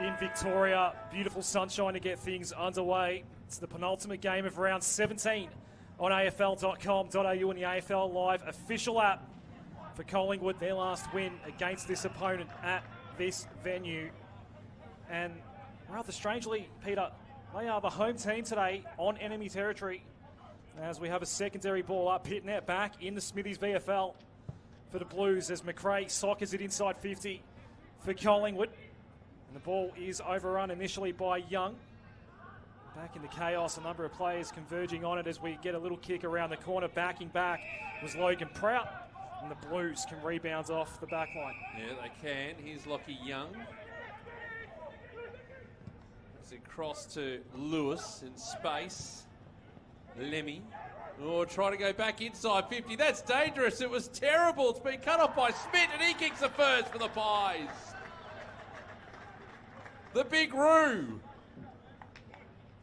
in Victoria. Beautiful sunshine to get things underway. It's the penultimate game of round 17 on afl.com.au and the AFL Live official app for Collingwood. Their last win against this opponent at this venue. And rather strangely, Peter, they are the home team today on enemy territory. As we have a secondary ball up, Pittonet back in the Smithy's VFL for the Blues as McRae sockers it inside 50 for Collingwood. And the ball is overrun initially by Young. Back in the chaos, a number of players converging on it as we get a little kick around the corner. Backing back was Logan Prout. And the Blues can rebound off the back line. Yeah, they can. Here's Lockie Young. It's across to Lewis in space. Lemmey. Oh, trying to go back inside 50. That's dangerous. It was terrible. It's been cut off by Smith, and he kicks the first for the Pies. The Big Roo.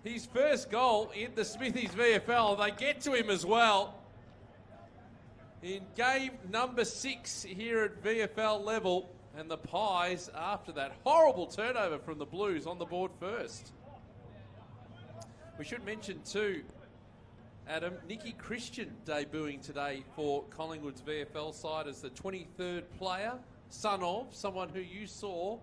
His first goal in the Smithy's VFL. They get to him as well. In game number six here at VFL level, and the Pies, after that horrible turnover from the Blues, on the board first. We should mention, too, Adam, Nicky Christian debuting today for Collingwood's VFL side as the 23rd player, son of someone who you saw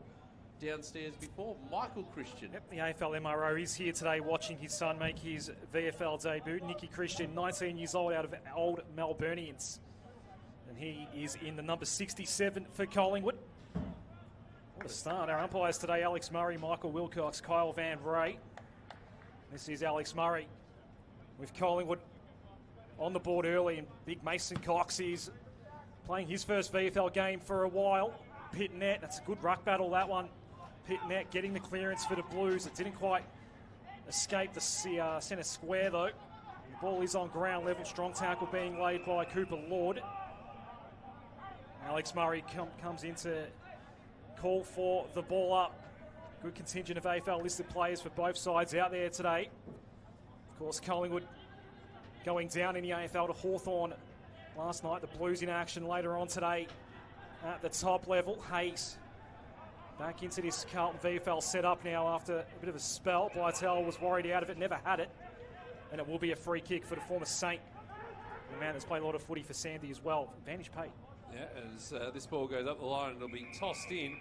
downstairs before, Michael Christian. Yep, the AFL MRO is here today watching his son make his VFL debut. Nicky Christian, 19 years old, out of old Melburnians. And he is in the number 67 for Collingwood. What a start. Our umpires today Alex Murray, Michael Wilcox, Kyle Van Ray. This is Alex Murray with Collingwood on the board early. And big Mason Cox is playing his first VFL game for a while. Pit net, that's a good ruck battle, that one. Pittonet getting the clearance for the Blues. It didn't quite escape the uh, centre square, though. The ball is on ground level. Strong tackle being laid by Cooper Lord. Alex Murray com- comes in to call for the ball up. Good contingent of AFL listed players for both sides out there today. Of course, Collingwood going down in the AFL to Hawthorn last night. The Blues in action later on today at the top level. Hayes back into this Carlton VFL setup now after a bit of a spell. Bytel was worried out of it, never had it. And it will be a free kick for the former Saint. The man that's played a lot of footy for Sandy as well. Advantage paid. Yeah, as uh, this ball goes up the line, it'll be tossed in.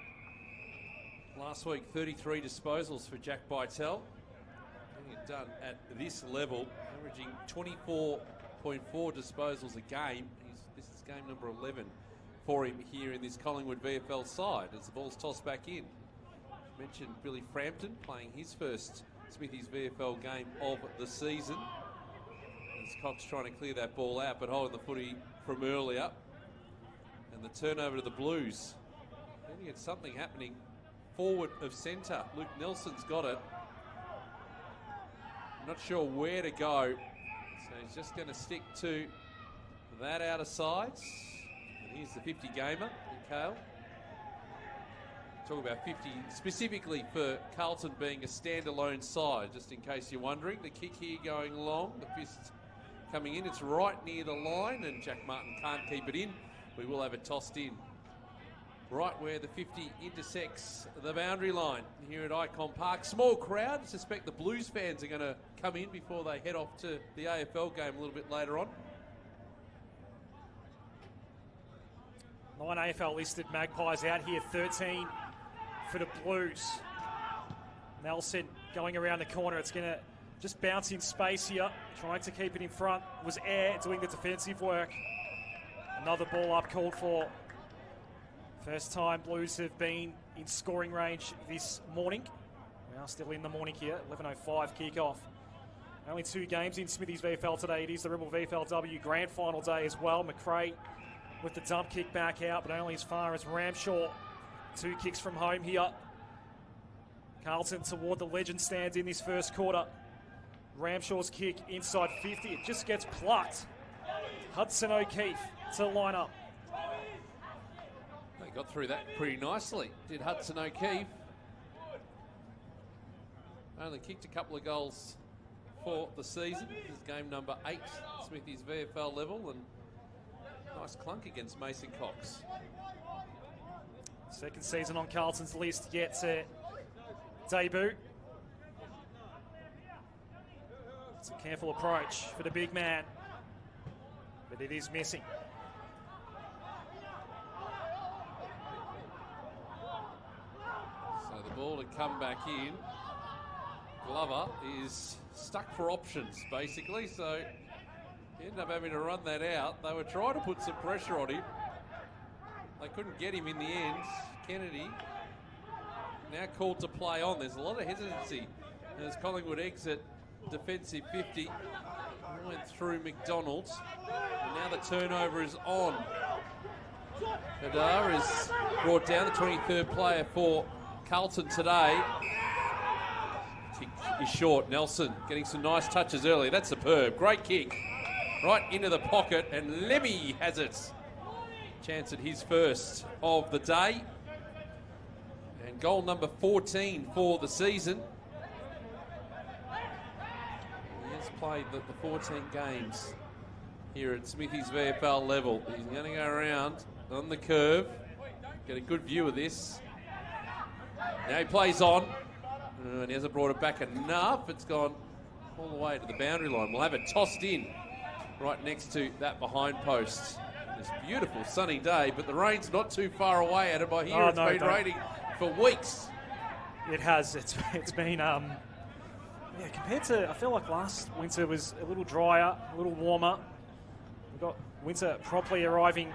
Last week, 33 disposals for Jack Bytel. Getting it done at this level, averaging 24.4 disposals a game. He's, this is game number 11 for him here in this Collingwood VFL side as the ball's tossed back in. Mentioned Billy Frampton playing his first Smithy's VFL game of the season. As Cox trying to clear that ball out, but holding the footy from earlier. And the turnover to the Blues. Then it's something happening forward of centre. Luke Nelson's got it. Not sure where to go. So he's just going to stick to that outer sides. Here's the 50 gamer in Kale. Talk about 50 specifically for Carlton being a standalone side, just in case you're wondering. The kick here going long, the fist coming in. It's right near the line, and Jack Martin can't keep it in. We will have it tossed in right where the 50 intersects the boundary line here at Ikon Park. Small crowd. I suspect the Blues fans are going to come in before they head off to the AFL game a little bit later on. Nine AFL listed Magpies out here, 13 for the Blues. Nelson going around the corner. It's going to just bounce in space here, trying to keep it in front. Was Air doing the defensive work. Another ball up called for. First time Blues have been in scoring range this morning. Are still in the morning here, 11.05 kick-off. Only two games in Smithy's VFL today. It is the Rebel VFLW Grand Final day as well. McRae with the dump kick back out, but only as far as Ramshaw. Two kicks from home here. Carlton toward the legend stands in this first quarter. Ramshaw's kick inside 50. It just gets plucked. Hudson O'Keeffe to line up. They got through that pretty nicely, did Hudson O'Keeffe. Only kicked a couple of goals for the season. This is game number eight, Smithy's VFL level, and nice clunk against Mason Cox. Second season on Carlton's list, yet to debut. It's a careful approach for the big man, but it is missing. So the ball had come back in. Glover is stuck for options, basically. So he ended up having to run that out. They were trying to put some pressure on him. They couldn't get him in the end. Kennedy now called to play on. There's a lot of hesitancy as Collingwood exit defensive 50. Went through McDonald's. And now the turnover is on. Hadar is brought down, the 23rd player for Carlton today. Kick is short. Nelson getting some nice touches early. That's superb. Great kick. Right into the pocket, and Lemmey has it. Chance at his first of the day. And goal number 14 for the season. He has played the, the 14 games here at Smithy's VFL level. He's going to go around on the curve. Get a good view of this. Now he plays on. And he hasn't brought it back enough. It's gone all the way to the boundary line. We'll have it tossed in right next to that behind post. It's a beautiful sunny day, but the rain's not too far away at it. I hear Oh, it's no, been don't. raining for weeks. It has. It's it's been um yeah compared to I feel like last winter was a little drier, a little warmer. We've got winter properly arriving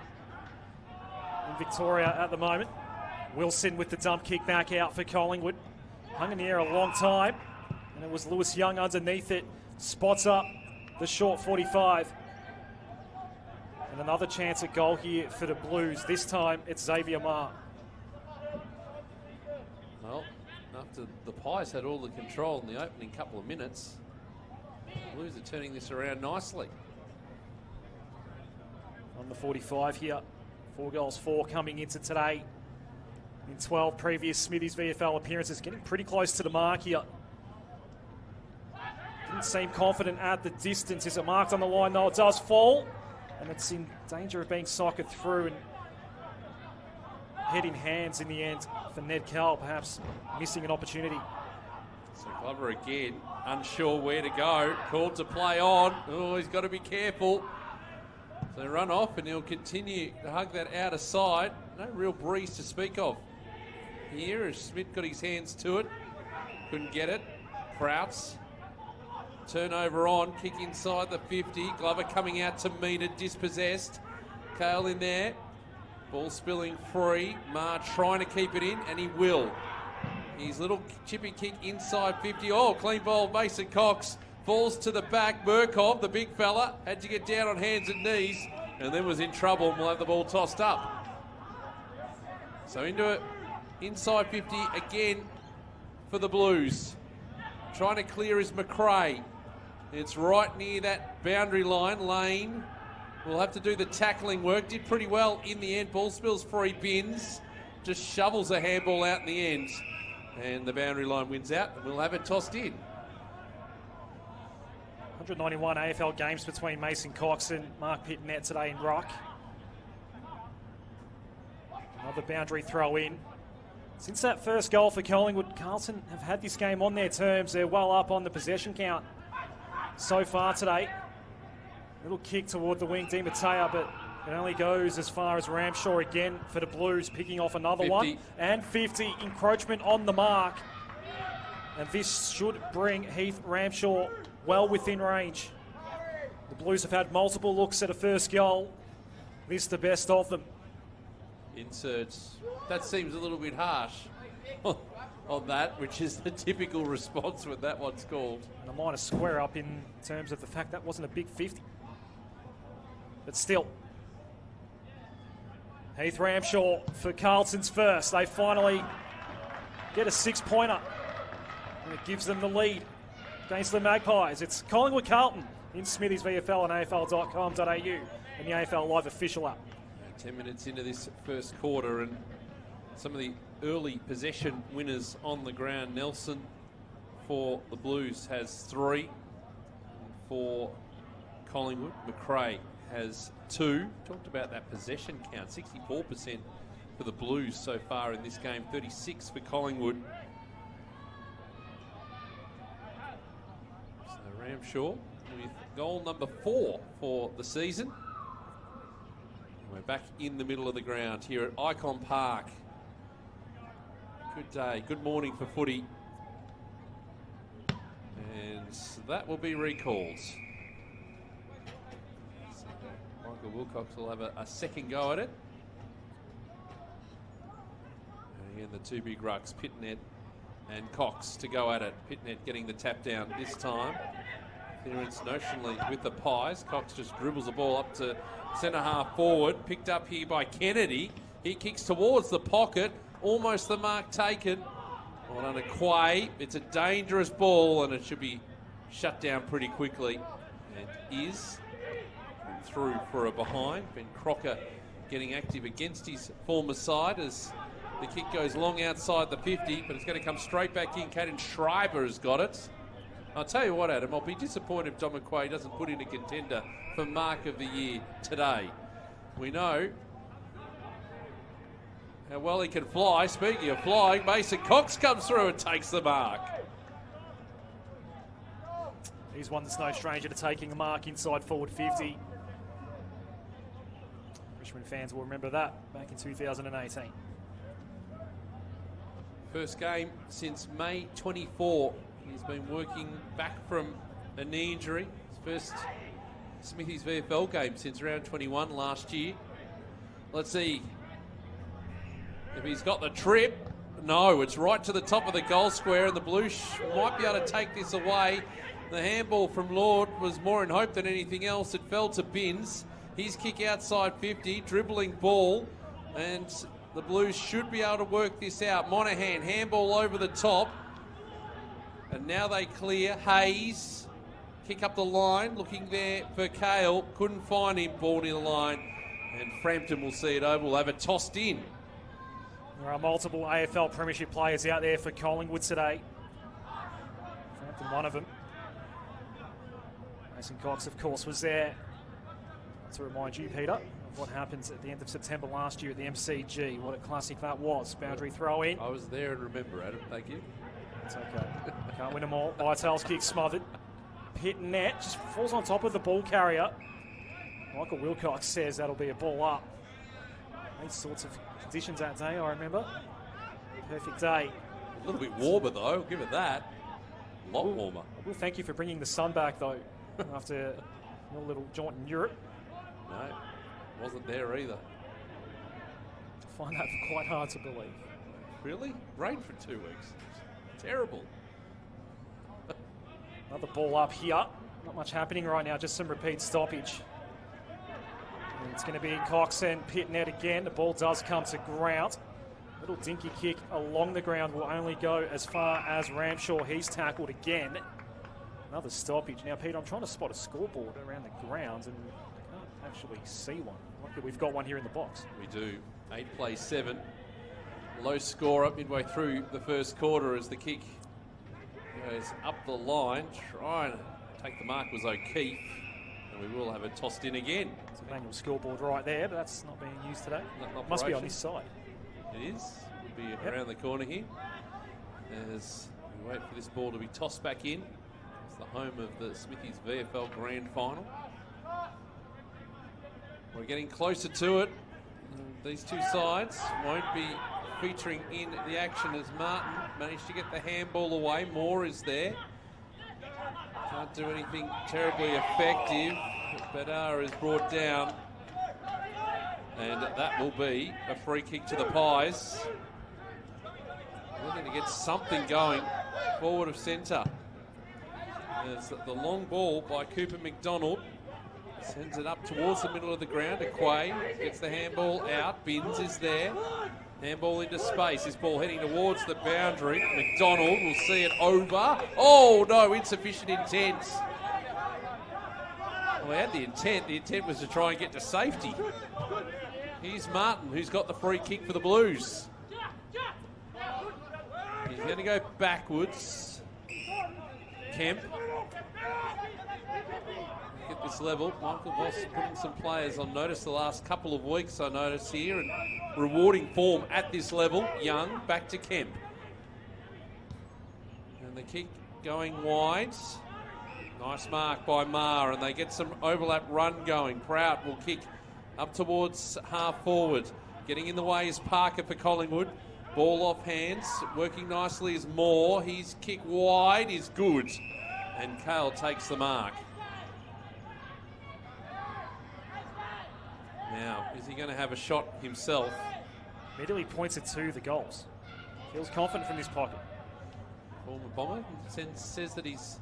in Victoria at the moment. Wilson with the dump kick back out for Collingwood. Hung in the air a long time, and it was Lewis Young underneath it. Spots up the short 45. And another chance at goal here for the Blues. This time it's Xavier Marr. Well, after the Pies had all the control in the opening couple of minutes, Blues are turning this around nicely. on the 45 here. Four goals, four coming into today. In 12 previous Smithy's VFL appearances, getting pretty close to the mark here. Didn't seem confident at the distance. Is it marked on the line? No, it does fall. And it's in danger of being socketed through and in hands in the end for Ned Carroll, perhaps missing an opportunity. So Glover again, unsure where to go. Called to play on. Oh, he's got to be careful. So run off and he'll continue to hug that outer side. No real breeze to speak of. Here as Smith got his hands to it. Couldn't get it. Prouts. Turnover on, kick inside the 50. Glover coming out to meet it, dispossessed. Kale in there. Ball spilling free. Ma trying to keep it in, and he will. His little chippy kick inside 50. Oh, clean ball. Mason Cox falls to the back. Mirkov, the big fella, had to get down on hands and knees and then was in trouble and will have the ball tossed up. So into it, inside 50 again for the Blues. Trying to clear is McRae. It's right near that boundary line. Lane will have to do the tackling work. Did pretty well in the end. Ball spills free Binns. Just shovels a handball out in the end. And the boundary line wins out. And we'll have it tossed in. 191 AFL games between Mason Cox and Mark Pitnet today in Rock. Another boundary throw in. Since that first goal for Collingwood, Carlton have had this game on their terms. They're well up on the possession count so far today. Little kick toward the wing, Di Matteo, but it only goes as far as Ramshaw again for the Blues, picking off another 50. one. And 50, encroachment on the mark. And this should bring Heath Ramshaw well within range. The Blues have had multiple looks at a first goal. This the best of them. Inserts. That seems a little bit harsh on that, which is the typical response when that one's called. And a minor square up in terms of the fact that wasn't a big 50. But still. Heath Ramshaw for Carlton's first. They finally get a six pointer. And it gives them the lead against the Magpies. It's Collingwood Carlton in Smithy's VFL and AFL.com.au and the AFL Live official app. 10 minutes into this first quarter, and some of the early possession winners on the ground. Nelson for the Blues has three. For Collingwood, McRae has two. Talked about that possession count 64% for the Blues so far in this game, 36 for Collingwood. So Ramshaw with goal number four for the season. We're back in the middle of the ground here at Ikon Park. Good day, good morning for footy. And that will be recalled. So Michael Wilcox will have a, a second go at it. And again, the two big rucks, Pitnet and Cox to go at it. Pitnet getting the tap down this time. Clearance notionally with the Pies. Cox just dribbles the ball up to centre half forward. Picked up here by Kennedy. He kicks towards the pocket. Almost the mark taken. Done to Quay. It's a dangerous ball and it should be shut down pretty quickly. And is through for a behind. Ben Crocker getting active against his former side as the kick goes long outside the 50, but it's going to come straight back in. Caden Schreiber has got it. I'll tell you what, Adam, I'll be disappointed if Dom McQuay doesn't put in a contender for Mark of the Year today. We know how well he can fly. Speaking of flying, Mason Cox comes through and takes the mark. He's one that's no stranger to taking a mark inside forward 50. Richmond fans will remember that back in 2018. First game since May 24. He's been working back from a knee injury. His first Smithy's VFL game since round 21 last year. Let's see if he's got the trip. No, it's right to the top of the goal square, and the Blues might be able to take this away. The handball from Lord was more in hope than anything else. It fell to Binns. His kick outside 50, dribbling ball, and the Blues should be able to work this out. Monahan, handball over the top. And now they clear. Hayes, kick up the line, looking there for Kale. Couldn't find him, ball near the line. And Frampton will see it over. We'll have it tossed in. There are multiple AFL Premiership players out there for Collingwood today. Frampton, one of them. Mason Cox, of course, was there. To remind you, Peter, of what happened at the end of September last year at the MCG. What a classic that was. Boundary throw in. I was there and remember, Adam. Thank you. It's okay. Can't win them all. Vitale's kick smothered. Pitnet just falls on top of the ball carrier. Michael Wilcox says that'll be a ball up. These sorts of conditions that day, I remember. Perfect day. A little bit warmer, though. Give it that. A lot warmer. I will thank you for bringing the sun back, though, after your little jaunt in Europe. No, wasn't there either. I find that quite hard to believe. Really? Rain for two weeks. Terrible. Another ball up here. Not much happening right now, just some repeat stoppage. It's going to be Cox and Pitnet again. The ball does come to ground. Little dinky kick along the ground will only go as far as Ramshaw. He's tackled again. Another stoppage. Now, Peter, I'm trying to spot a scoreboard around the grounds and can't actually see one. We've got one here in the box. We do. Eight plays seven. Low score up midway through the first quarter as the kick goes up the line. Trying to take the mark was O'Keeffe. And we will have it tossed in again. It's a manual scoreboard right there, but that's not being used today. Must be on this side. It is. It'll be yep. around the corner here. As we wait for this ball to be tossed back in. It's the home of the Smithy's VFL Grand Final. We're getting closer to it. These two sides won't be featuring in the action as Martin managed to get the handball away. Moore is there. Can't do anything terribly effective. Badar is brought down. And that will be a free kick to the Pies. Looking to get something going forward of centre. There's the long ball by Cooper McDonald. Sends it up towards the middle of the ground Quay. Gets the handball out. Binns is there. Handball into space. This ball heading towards the boundary. McDonald will see it over. Oh no, insufficient intent. Well, had the intent. The intent was to try and get to safety. Here's Martin, who's got the free kick for the Blues. He's going to go backwards. Kemp at this level. Michael Voss putting some players on notice the last couple of weeks, I notice here, and rewarding form at this level. Young back to Kemp. And the kick going wide. Nice mark by Marr, and they get some overlap run going. Prout will kick up towards half forward. Getting in the way is Parker for Collingwood. Ball off hands. Working nicely is Moore. His kick wide is good. And Kale takes the mark. Now, is he going to have a shot himself? Immediately points it to the goals. Feels confident from his pocket. Former Bomber says that he's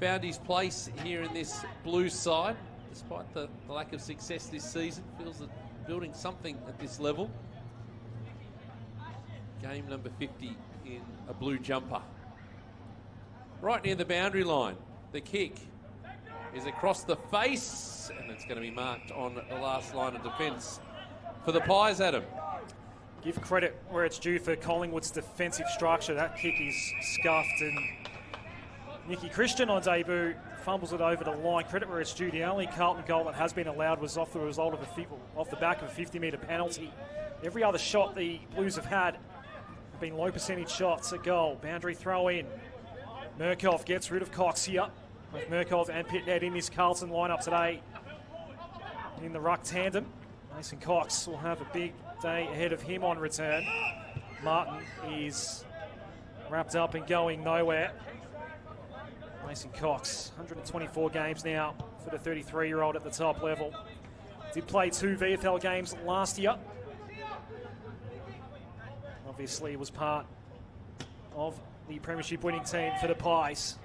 found his place here in this blue side, despite the, the lack of success this season. Feels that building something at this level. Game number 50 in a blue jumper. Right near the boundary line. The kick is across the face, and it's going to be marked on the last line of defence for the Pies, Adam. Give credit where it's due for Collingwood's defensive structure. That kick is scuffed, and Nicky Christian on debut fumbles it over the line. Credit where it's due. The only Carlton goal that has been allowed was off the result of a off the back of a 50 metre penalty. Every other shot the Blues have had have been low percentage shots at goal. Boundary throw in. Mirkov gets rid of Cox here. With Mirkov and Pitnet in this Carlton lineup today. In the ruck tandem, Mason Cox will have a big day ahead of him on return. Martin is wrapped up and going nowhere. Mason Cox, 124 games now for the 33 year old at the top level. Did play two VFL games last year. Obviously, was part of the Premiership winning team for the Pies.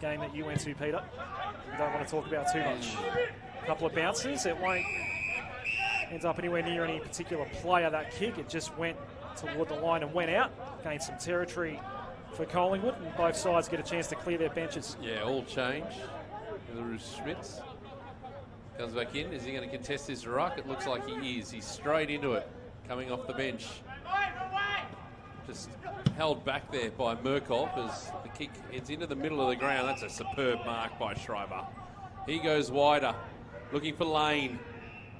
Game that you went to, Peter. We don't want to talk about too much. A couple of bounces. It won't end up anywhere near any particular player, that kick. It just went toward the line and went out. Gained some territory for Collingwood, and both sides get a chance to clear their benches. Yeah, all change. Belarus Schmitz comes back in. Is he going to contest his ruck? It looks like he is. He's straight into it, coming off the bench. Just held back there by Mirkov as the kick heads into the middle of the ground. That's a superb mark by Schreiber. He goes wider, looking for Lane.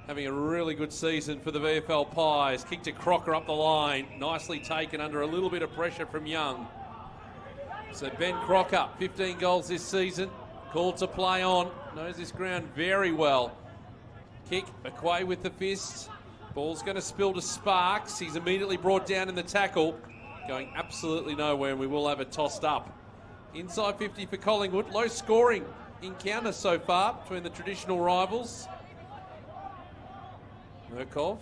Having a really good season for the VFL Pies. Kick to Crocker up the line. Nicely taken under a little bit of pressure from Young. So Ben Crocker, 15 goals this season. Called to play on. Knows this ground very well. Kick, McQuay with the fist. Ball's going to spill to Sparks. He's immediately brought down in the tackle. Going absolutely nowhere, and we will have it tossed up. Inside 50 for Collingwood. Low scoring encounter so far between the traditional rivals. Mirkov.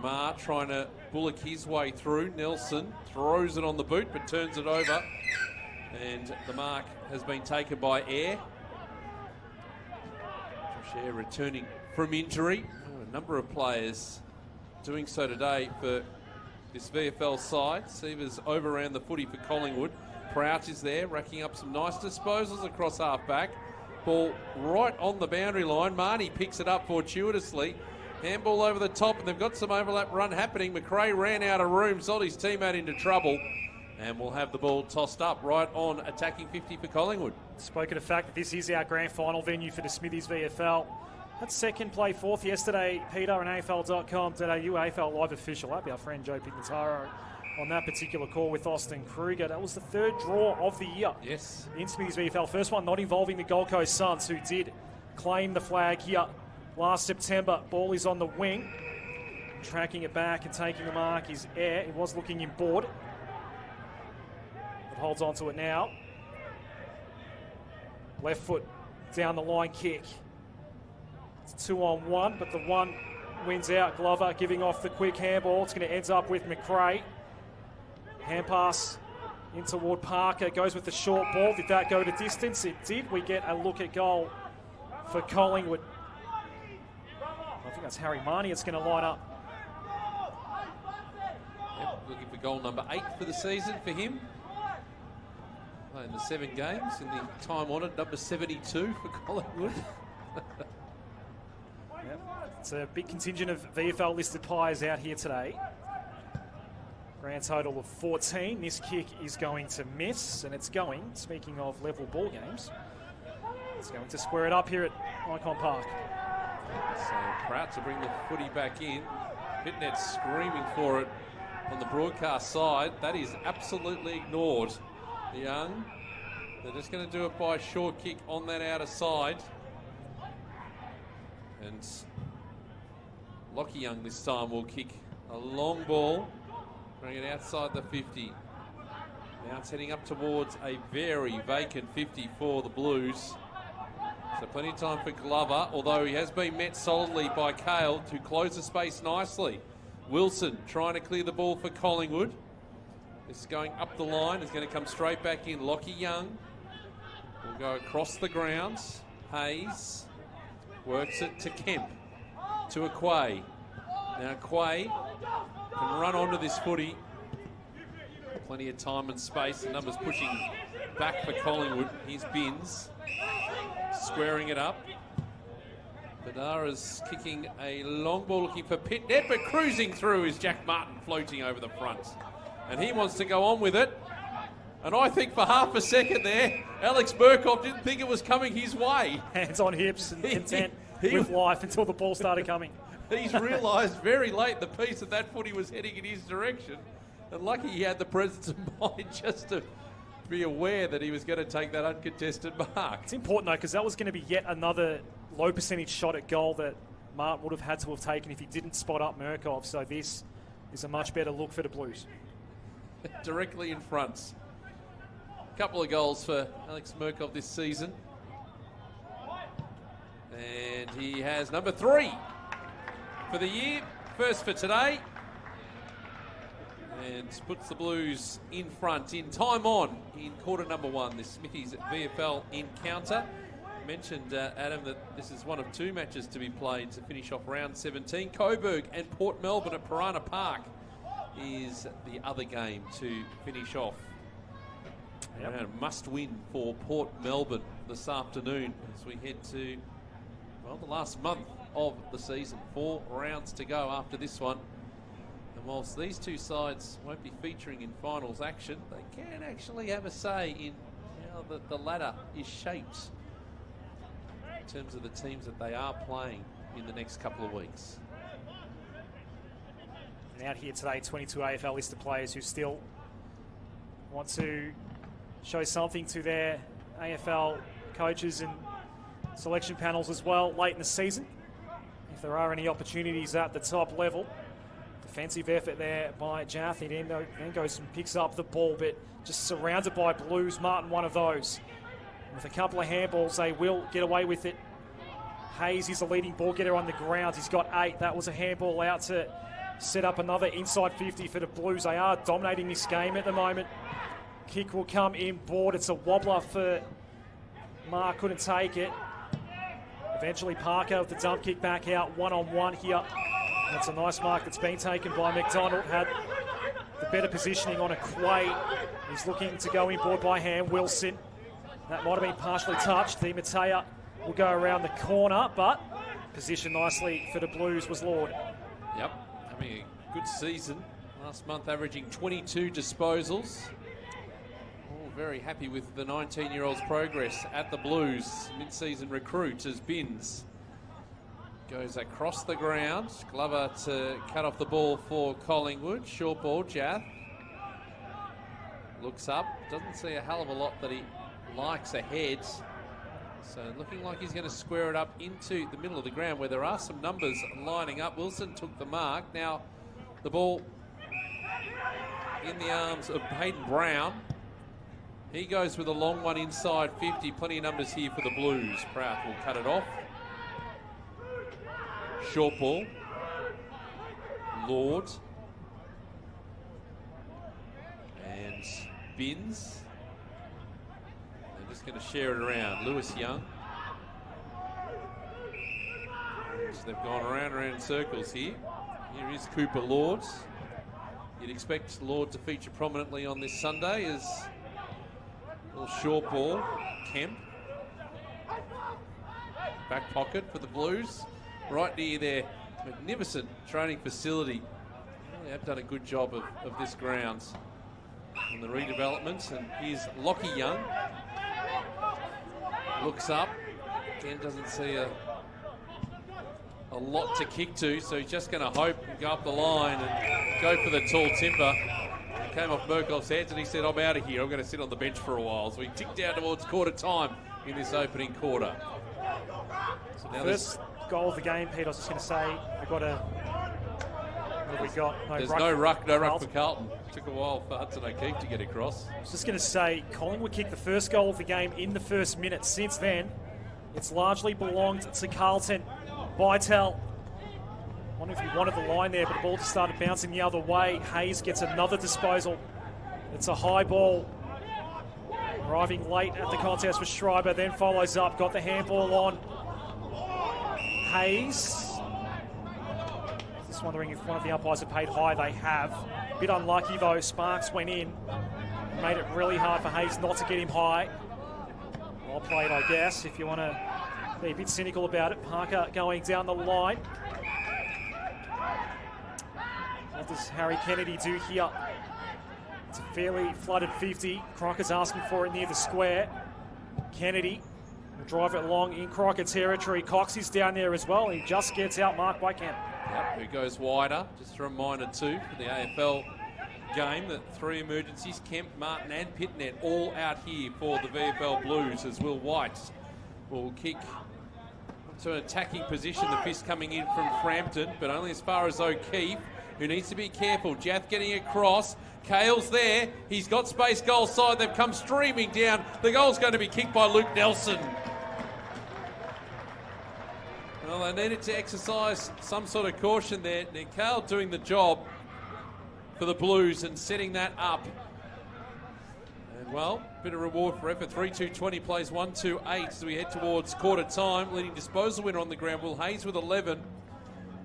Ma trying to bullock his way through. Nelson throws it on the boot but turns it over. And the mark has been taken by Air. Josh Air returning from injury. A number of players doing so today for this VFL side. Seavers overran the footy for Collingwood. Prout is there, racking up some nice disposals across half back. Ball right on the boundary line. Marnie picks it up fortuitously. Handball over the top, and they've got some overlap run happening. McRae ran out of room, sold his teammate into trouble, and we'll have the ball tossed up right on attacking 50 for Collingwood. Spoken of fact that this is our grand final venue for the Smithy's VFL. That's second play fourth yesterday. Peter and AFL.com.au, AFL Live official app. Our friend Joe Pignataro on that particular call with Austin Kruger. That was the third draw of the year. Yes. In Smithy's VFL. First one not involving the Gold Coast Suns, who did claim the flag here last September. Ball is on the wing. Tracking it back and taking the mark is Air. It was looking in board. It holds on to it now. Left foot down the line kick. It's two on one, but the one wins out. Glover giving off the quick handball. It's going to end up with McRae. Hand pass in toward Parker. Goes with the short ball. Did that go to distance? It did. We get a look at goal for Collingwood. I think that's Harry Marnie. It's going to line up. Yep, looking for goal number eight for the season for him. Playing the seven games in the time honoured number 72 for Collingwood. yep. It's a big contingent of VFL listed players out here today. Grand total of 14. This kick is going to miss, and it's going, speaking of level ball games, it's going to square it up here at Ikon Park. So Pratt to bring the footy back in. Pitnet screaming for it on the broadcast side. That is absolutely ignored. The young They're just going to do it by a short kick on that outer side. And Lockie Young this time will kick a long ball, bring it outside the 50. Now it's heading up towards a very vacant 50 for the Blues. So plenty of time for Glover, although he has been met solidly by Kale to close the space nicely. Wilson trying to clear the ball for Collingwood. This is going up the line. It's going to come straight back in. Lockie Young will go across the grounds. Hayes works it to Kemp. To Aquay. Now Quay can run onto this footy. Plenty of time and space. The numbers pushing back for Collingwood. Here's Binns. squaring it up. Badara's kicking a long ball looking for Pitnet, but cruising through is Jack Martin floating over the front. And he wants to go on with it. And I think for half a second there, Alex Mirkov didn't think it was coming his way. Hands on hips and content he, with life until the ball started coming. He's realised very late the piece of that footy was heading in his direction. And lucky he had the presence of mind just to be aware that he was going to take that uncontested mark. It's important though because that was going to be yet another low percentage shot at goal that Martin would have had to have taken if he didn't spot up Mirkov. So this is a much better look for the Blues. Directly in front. Couple of goals for Alex Mirkov this season. And he has number three for the year. First for today and puts the Blues in front in time on in quarter number one. This Smithy's VFL encounter. Mentioned uh, Adam that this is one of two matches to be played to finish off round 17. Coburg and Port Melbourne at Piranha Park is the other game to finish off. Yep. And must win for Port Melbourne this afternoon as we head to well the last month of the season. Four rounds to go after this one. And whilst these two sides won't be featuring in finals action, they can actually have a say in how the, the ladder is shaped in terms of the teams that they are playing in the next couple of weeks. And out here today, 22 AFL listed players who still want to show something to their AFL coaches and selection panels as well late in the season. If there are any opportunities at the top level, Defensive effort there by. Then, then goes and picks up the ball, but just surrounded by Blues. Martin, one of those. With a couple of handballs, they will get away with it. Hayes is the leading ball getter on the ground. He's got eight. That was a handball out to set up another inside 50 for the Blues. They are dominating this game at the moment. Kick will come in board. It's a wobbler for Mark. Couldn't take it. Eventually Parker with the dump kick back out one on one here that's a nice mark that's been taken by McDonald. Had the better positioning on a Quay. He's looking to go inboard by hand. Wilson. That might have been partially touched. The Matea will go around the corner, but positioned nicely for the Blues was Lord. Yep, having a good season. Last month averaging 22 disposals. Very happy with the 19 year old's progress at the Blues. Mid season recruit as Binns Goes across the ground. Glover to cut off the ball for Collingwood. Short ball, Jath. Looks up. Doesn't see a hell of a lot that he likes ahead. So looking like he's going to square it up into the middle of the ground where there are some numbers lining up. Wilson took the mark. Now the ball in the arms of Hayden Brown. He goes with a long one inside 50. Plenty of numbers here for the Blues. Prout will cut it off. Short ball. Lord. And Binns. They're just going to share it around. Lewis Young. So they've gone around and around in circles here. Here is Cooper Lord. You'd expect Lord to feature prominently on this Sunday as little short ball. Kemp. Back pocket for the Blues right near their magnificent training facility. They have done a good job of, of this grounds and the redevelopments. And here's Lockie Young. Looks up. Again, doesn't see a, a lot to kick to, so he's just going to hope and go up the line and go for the tall timber. Came off Mirkov's hands and he said, I'm out of here. I'm going to sit on the bench for a while. So he ticked down towards quarter time in this opening quarter. So now First goal of the game, Pete, I was just going to say, we've got a. What have we got? No There's ruck no ruck, no ruck for Carlton. Took a while for Hudson O'Keeffe to get across. I was just going to say, Collingwood kicked the first goal of the game in the first minute. Since then, it's largely belonged to Carlton. Bytel wonder if he wanted the line there, but the ball just started bouncing the other way. Hayes gets another disposal. It's a high ball. Arriving late at the contest with Schreiber, then follows up, got the handball on. Hayes. Just wondering if one of the umpires have paid high. They have. Bit unlucky though. Sparks went in. Made it really hard for Hayes not to get him high. Well played, I guess, if you want to be a bit cynical about it. Parker going down the line. What does Harry Kennedy do here? It's a fairly flooded 50. Crocker's asking for it near the square. Kennedy will drive it long in Crocker territory. Cox is down there as well. He just gets out marked by Kemp. Yep, he goes wider. Just a reminder too for the AFL game that three emergencies, Kemp, Martin and Pitnet, all out here for the VFL Blues as Will White will kick to an attacking position. The fist coming in from Frampton, but only as far as O'Keeffe who needs to be careful. Jath getting across. Kale's there. He's got space goal side. They've come streaming down. The goal's going to be kicked by Luke Nelson. Well, they needed to exercise some sort of caution there. Nick Kale doing the job for the Blues and setting that up. And well, bit of reward for effort. 3 2 20 plays 1 2 8 as we head towards quarter time. Leading disposal winner on the ground, Will Hayes with 11.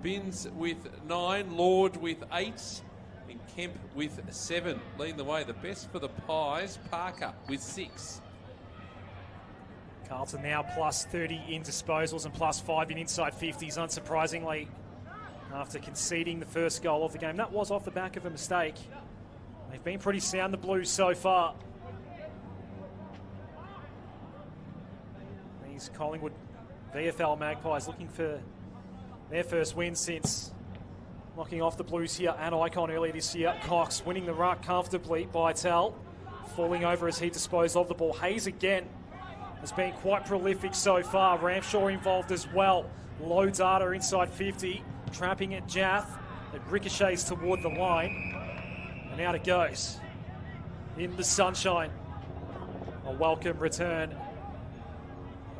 Binns with nine, Lord with eight, and Kemp with seven. Leading the way, the best for the Pies, Parker with six. Carlton now plus 30 in disposals and plus five in inside 50s, unsurprisingly, after conceding the first goal of the game. That was off the back of a mistake. They've been pretty sound, the Blues, so far. These Collingwood VFL Magpies looking for their first win since knocking off the Blues here at Ikon earlier this year. Cox winning the ruck comfortably Bytel, falling over as he disposed of the ball. Hayes again has been quite prolific so far. Ramshaw involved as well. Low data inside 50, trapping at Jath. It ricochets toward the line, and out it goes. In the sunshine. A welcome return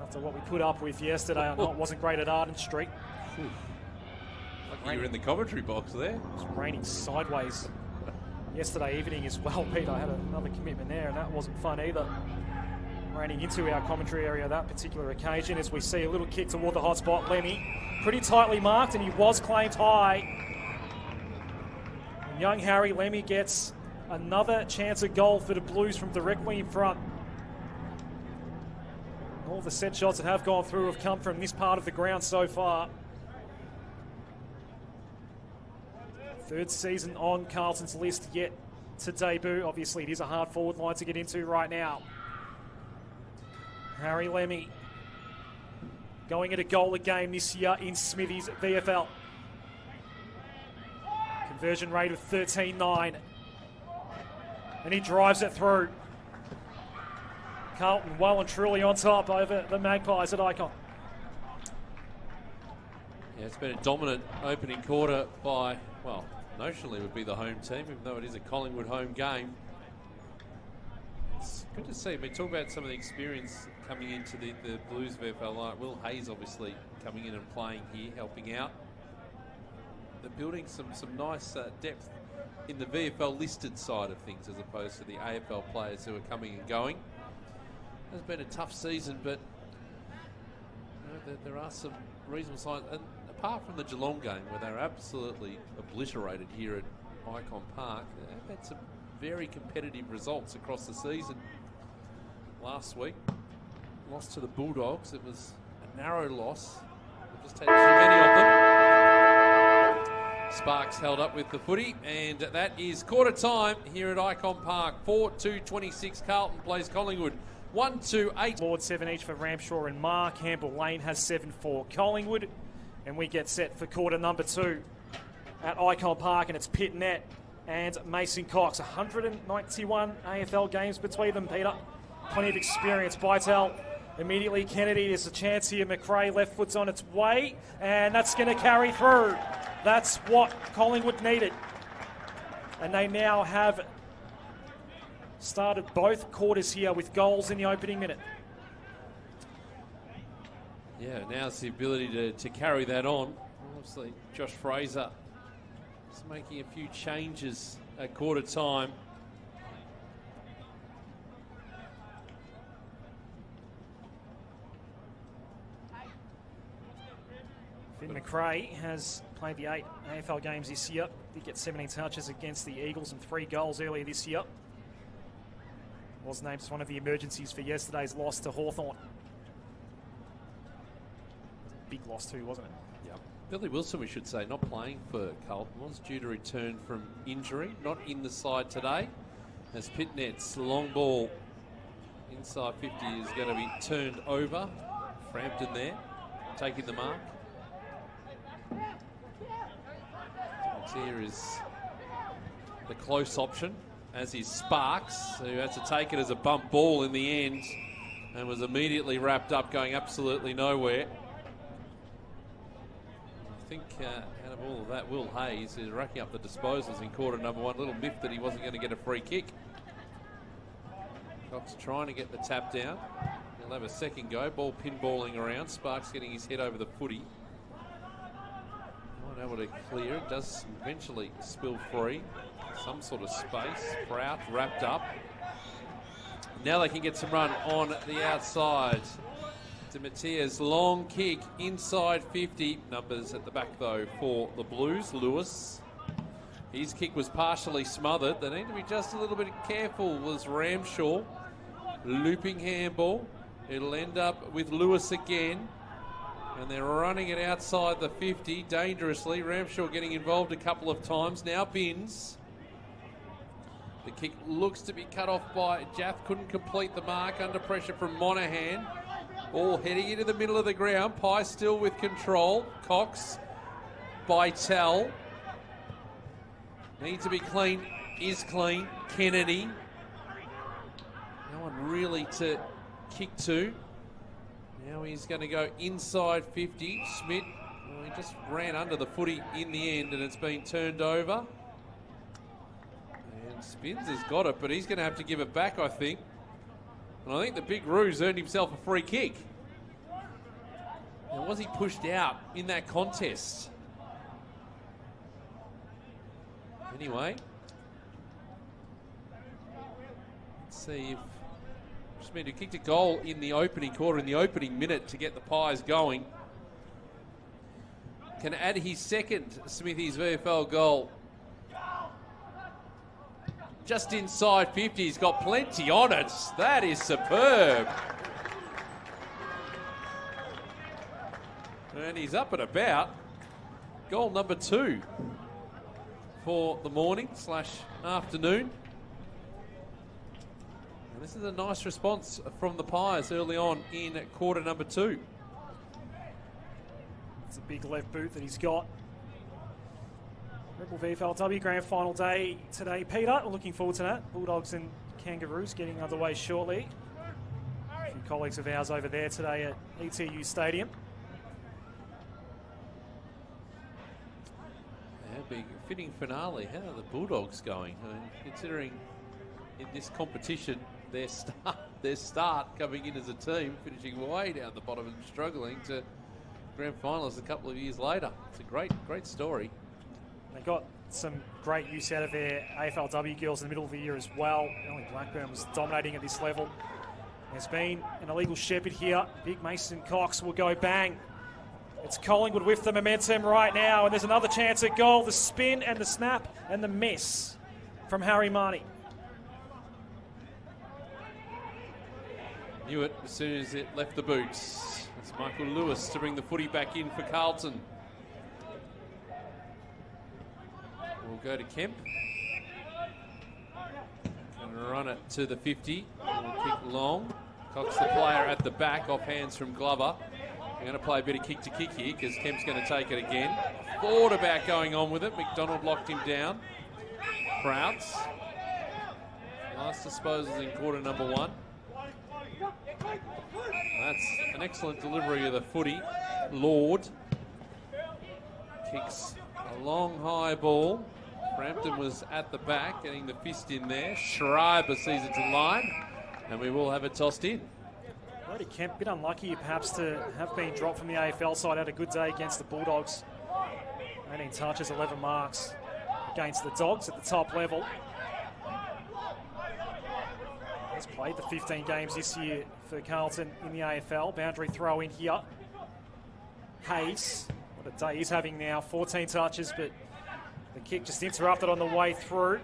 after what we put up with yesterday. I wasn't great at Arden Street. Lucky you were in the commentary box there. It was raining sideways yesterday evening as well, Pete. I had another commitment there, and that wasn't fun either. Raining into our commentary area that particular occasion as we see a little kick toward the hot spot. Lemmey, pretty tightly marked, and he was claimed high. And young Harry Lemmey gets another chance at goal for the Blues from directly in front. All the set shots that have gone through have come from this part of the ground so far. Third season on Carlton's list yet to debut. Obviously, it is a hard forward line to get into right now. Harry Lemmey going at a goal a game this year in Smithy's VFL. Conversion rate of 13.9. And he drives it through. Carlton well and truly on top over the Magpies at Ikon. Yeah, it's been a dominant opening quarter by, well, notionally would be the home team, even though it is a Collingwood home game. It's good to see. I mean, talk about some of the experience coming into the, the Blues VFL line. Will Hayes obviously coming in and playing here, helping out. They're building some, some nice uh, depth in the VFL listed side of things as opposed to the AFL players who are coming and going. It's been a tough season, but you know, there, there, are some reasonable signs. And apart from the Geelong game, where they were absolutely obliterated here at Ikon Park, they've had some very competitive results across the season. Last week, lost to the Bulldogs. It was a narrow loss. They've just had too many of them. Sparks held up with the footy, and that is quarter time here at Ikon Park. 4 2 26. Carlton plays Collingwood. 1 2 8. Lord 7 each for Ramshaw and Mark. Campbell Lane has 7 4. Collingwood and we get set for quarter number two at Ikon Park, and it's Pittonet and Mason Cox. 191 AFL games between them, Peter. Plenty of experience. Bytel immediately Kennedy. There's a chance here. McRae left foot's on its way, and that's going to carry through. That's what Collingwood needed. And they now have started both quarters here with goals in the opening minute. Yeah, now's the ability to, to carry that on. Obviously, Josh Fraser is making a few changes at quarter time. Finn McRae has played the eight AFL games this year. Did get 17 touches against the Eagles and three goals earlier this year. Was named as one of the emergencies for yesterday's loss to Hawthorn. Big loss too, wasn't it? Yep. Billy Wilson, we should say, not playing for Carlton, was due to return from injury, not in the side today. As Pittonet's long ball inside 50 is going to be turned over. Frampton there, taking the mark. Here is the close option, as is Sparks, who had to take it as a bump ball in the end and was immediately wrapped up, going absolutely nowhere. Think uh, out of all of that, Will Hayes is racking up the disposals in quarter number one. Little miffed that he wasn't going to get a free kick. Cox trying to get the tap down. He'll have a second go. Ball pinballing around. Sparks getting his head over the footy. Not able to clear. It does eventually spill free. Some sort of space. Prout wrapped up. Now they can get some run on the outside. To Matias, long kick inside 50. Numbers at the back though for the Blues. Lewis. His kick was partially smothered. They need to be just a little bit careful. Was Ramshaw looping handball? It'll end up with Lewis again. And they're running it outside the 50 dangerously. Ramshaw getting involved a couple of times. Now Binns. The kick looks to be cut off by Jaff. Couldn't complete the mark under pressure from Monahan. Ball heading into the middle of the ground. Pye still with control. Cox. Bytel. Needs to be clean. Is clean. Kennedy. No one really to kick to. Now he's going to go inside 50. Schmidt, well, he just ran under the footy in the end and it's been turned over. And Spins has got it, but he's going to have to give it back, I think. And I think the big Ruse earned himself a free kick. Now, was he pushed out in that contest? Anyway, let's see if Smith, who kicked a goal in the opening quarter, in the opening minute to get the Pies going, can add his second Smithy's VFL goal. Just inside 50, he's got plenty on it. That is superb. And he's up and about. Goal number two for the morning slash afternoon. And this is a nice response from the Pies early on in quarter number two. It's a big left boot that he's got. Rebel VFLW Grand Final day today, Peter. Looking forward to that. Bulldogs and Kangaroos getting underway shortly. A few colleagues of ours over there today at ETU Stadium. Yeah, fitting finale. How are the Bulldogs going? I mean, considering in this competition their start, their start coming in as a team, finishing way down the bottom and struggling to grand finals a couple of years later. It's a great, great story. They got some great use out of their AFLW girls in the middle of the year as well. Emily Blackburn was dominating at this level. There's been an illegal shepherd here. Big Mason Cox will go bang. It's Collingwood with the momentum right now, and there's another chance at goal. The spin and the snap and the miss from Harry Marnie. Knew it as soon as it left the boots. It's Michael Lewis to bring the footy back in for Carlton. We'll go to Kemp. And run it to the 50. We'll kick long. Cox the player at the back, off hands from Glover. We're going to play a bit of kick to kick here because Kemp's going to take it again. Thought about going on with it. McDonald locked him down. crowds. Last disposals in quarter number one. That's an excellent delivery of the footy. Lord kicks a long high ball. Frampton was at the back, getting the fist in there. Schreiber sees it to line, and we will have it tossed in. Brodie Kemp, bit unlucky perhaps to have been dropped from the AFL side. Had a good day against the Bulldogs. 18 touches, 11 marks against the Dogs at the top level. He's played the 15 games this year for Carlton in the AFL. Boundary throw in here. Hayes, what a day he's having now. 14 touches, but the kick just interrupted on the way through.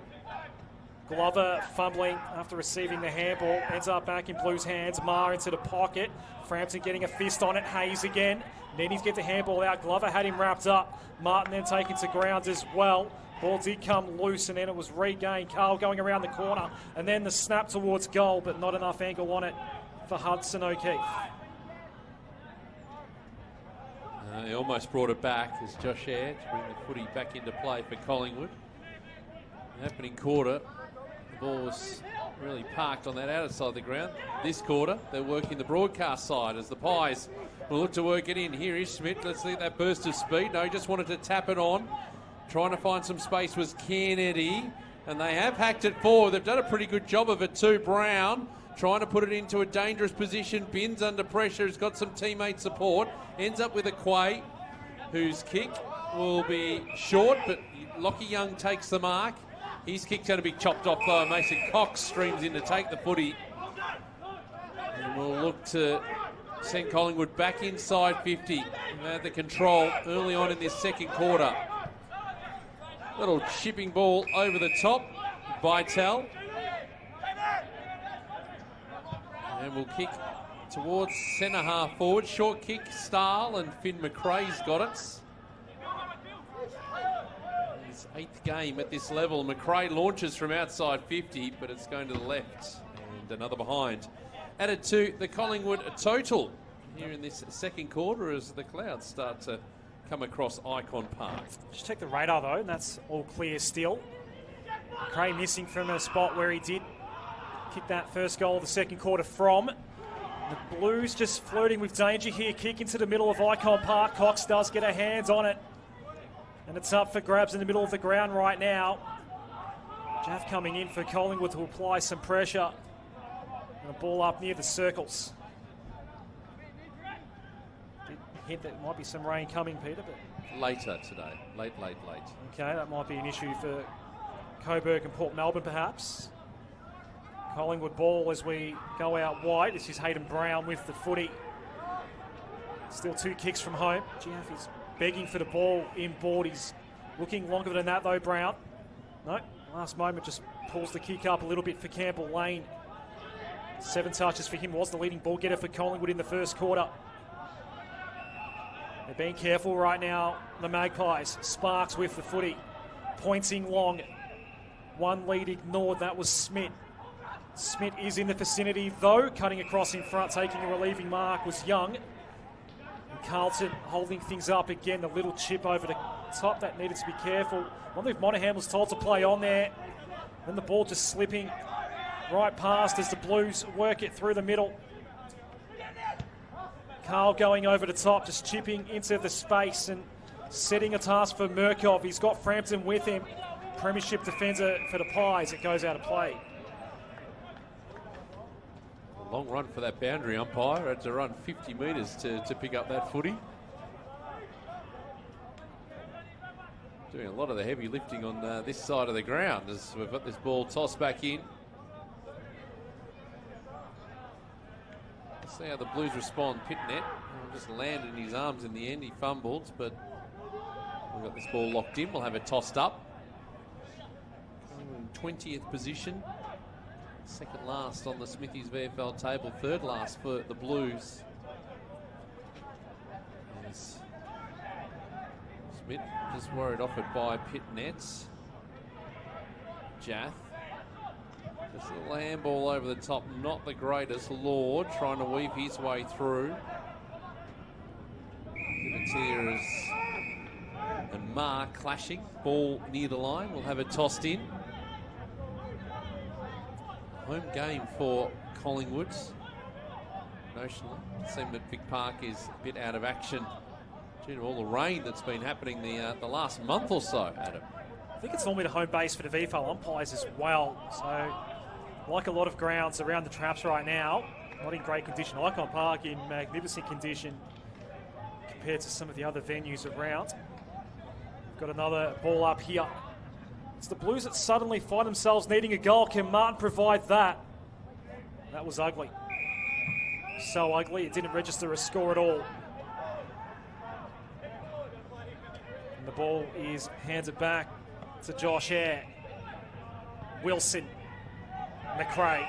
Glover fumbling after receiving the handball. Ends up back in Blue's hands. Marr into the pocket. Frampton getting a fist on it. Hayes again. Then he's get the handball out. Glover had him wrapped up. Martin then taken to ground as well. Ball did come loose and then it was regained. Carl going around the corner and then the snap towards goal, but not enough angle on it for Hudson O'Keeffe. Uh, he almost brought it back as Josh Eyre to bring the footy back into play for Collingwood. Happening quarter, the ball was really parked on that outer side of the ground. This quarter, they're working the broadcast side as the Pies will look to work it in. Here is Schmidt. Let's see that burst of speed. No, he just wanted to tap it on. Trying to find some space was Kennedy. And they have hacked it forward. They've done a pretty good job of it too. Brown trying to put it into a dangerous position. Binns under pressure. Has got some teammate support. Ends up with a Quay, whose kick will be short, but Lockie Young takes the mark. His kick's going to be chopped off though. Mason Cox streams in to take the footy. And we'll look to send Collingwood back inside 50. They had the control early on in this second quarter. Little chipping ball over the top by Tell. And we'll kick towards centre half forward. Short kick, Stahl and Finn Macrae's got it. His eighth game at this level. Macrae launches from outside 50, but it's going to the left. And another behind. Added to the Collingwood total here in this second quarter as the clouds start to come across Ikon Park. Just check the radar though, and that's all clear still. Cray missing from a spot where he did kick that first goal of the second quarter from. The Blues just flirting with danger here. Kick into the middle of Ikon Park. Cox does get a hands on it. And it's up for grabs in the middle of the ground right now. Jaff coming in for Collingwood to apply some pressure. And a ball up near the circles. Did hint that might be some rain coming, Peter, but Later today. Late, late, late. Okay, that might be an issue for Coburg and Port Melbourne, perhaps. Collingwood ball as we go out wide. This is Hayden Brown with the footy. Still two kicks from home. Giaff is begging for the ball in board. He's looking longer than that, though, Brown. No, last moment just pulls the kick up a little bit for Campbell Lane. Seven touches for him, was the leading ball getter for Collingwood in the first quarter. They're being careful right now, the Magpies. Sparks with the footy, pointing long. One lead ignored, that was Smith. Smith is in the vicinity, though, cutting across in front, taking a relieving mark was Young. And Carlton holding things up again, the little chip over the top, that needed to be careful. I wonder if Monahan was told to play on there. Then the ball just slipping right past as the Blues work it through the middle. Carl going over the top, just chipping into the space and setting a task for Mirkov. He's got Frampton with him. Premiership defender for the Pies. It goes out of play. Long run for that boundary umpire. Had to run 50 metres to, to pick up that footy. Doing a lot of the heavy lifting on uh, this side of the ground as we've got this ball tossed back in. Let's see how the Blues respond. Pittonet just landed in his arms in the end. He fumbled, but we've got this ball locked in. We'll have it tossed up. 20th position. Second last on the Smithy's VFL table. Third last for the Blues. Smith just worried off it by Pitt Nets. Jath. Just a little handball over the top. Not the greatest. Lord trying to weave his way through. Gutierrez and Marr clashing. Ball near the line. We'll have it tossed in. Home game for Collingwood. Notionally, it seems that Vic Park is a bit out of action due to all the rain that's been happening the uh, the last month or so, Adam. I think it's normally the home base for the VFL umpires as well. So, like a lot of grounds around the traps right now, not in great condition. Ikon Park in magnificent condition compared to some of the other venues around. We've Got another ball up here. It's the Blues that suddenly find themselves needing a goal. Can Martin provide that? That was ugly. So ugly, it didn't register a score at all. And the ball is hands it back to Josh Eyre. Wilson. McRae.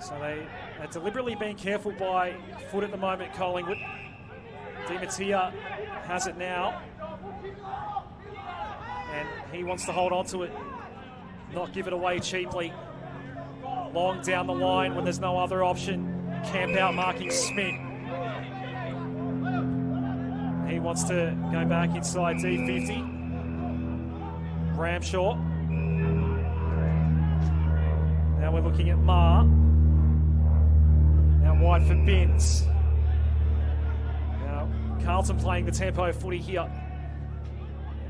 So they are deliberately being careful by foot at the moment, Collingwood. Dimatia has it now. He wants to hold on to it, not give it away cheaply. Long down the line when there's no other option. Camp out marking Smith. He wants to go back inside D50. Ramshaw. Now we're looking at Ma. Now wide for Binns. Now Carlton playing the tempo footy here.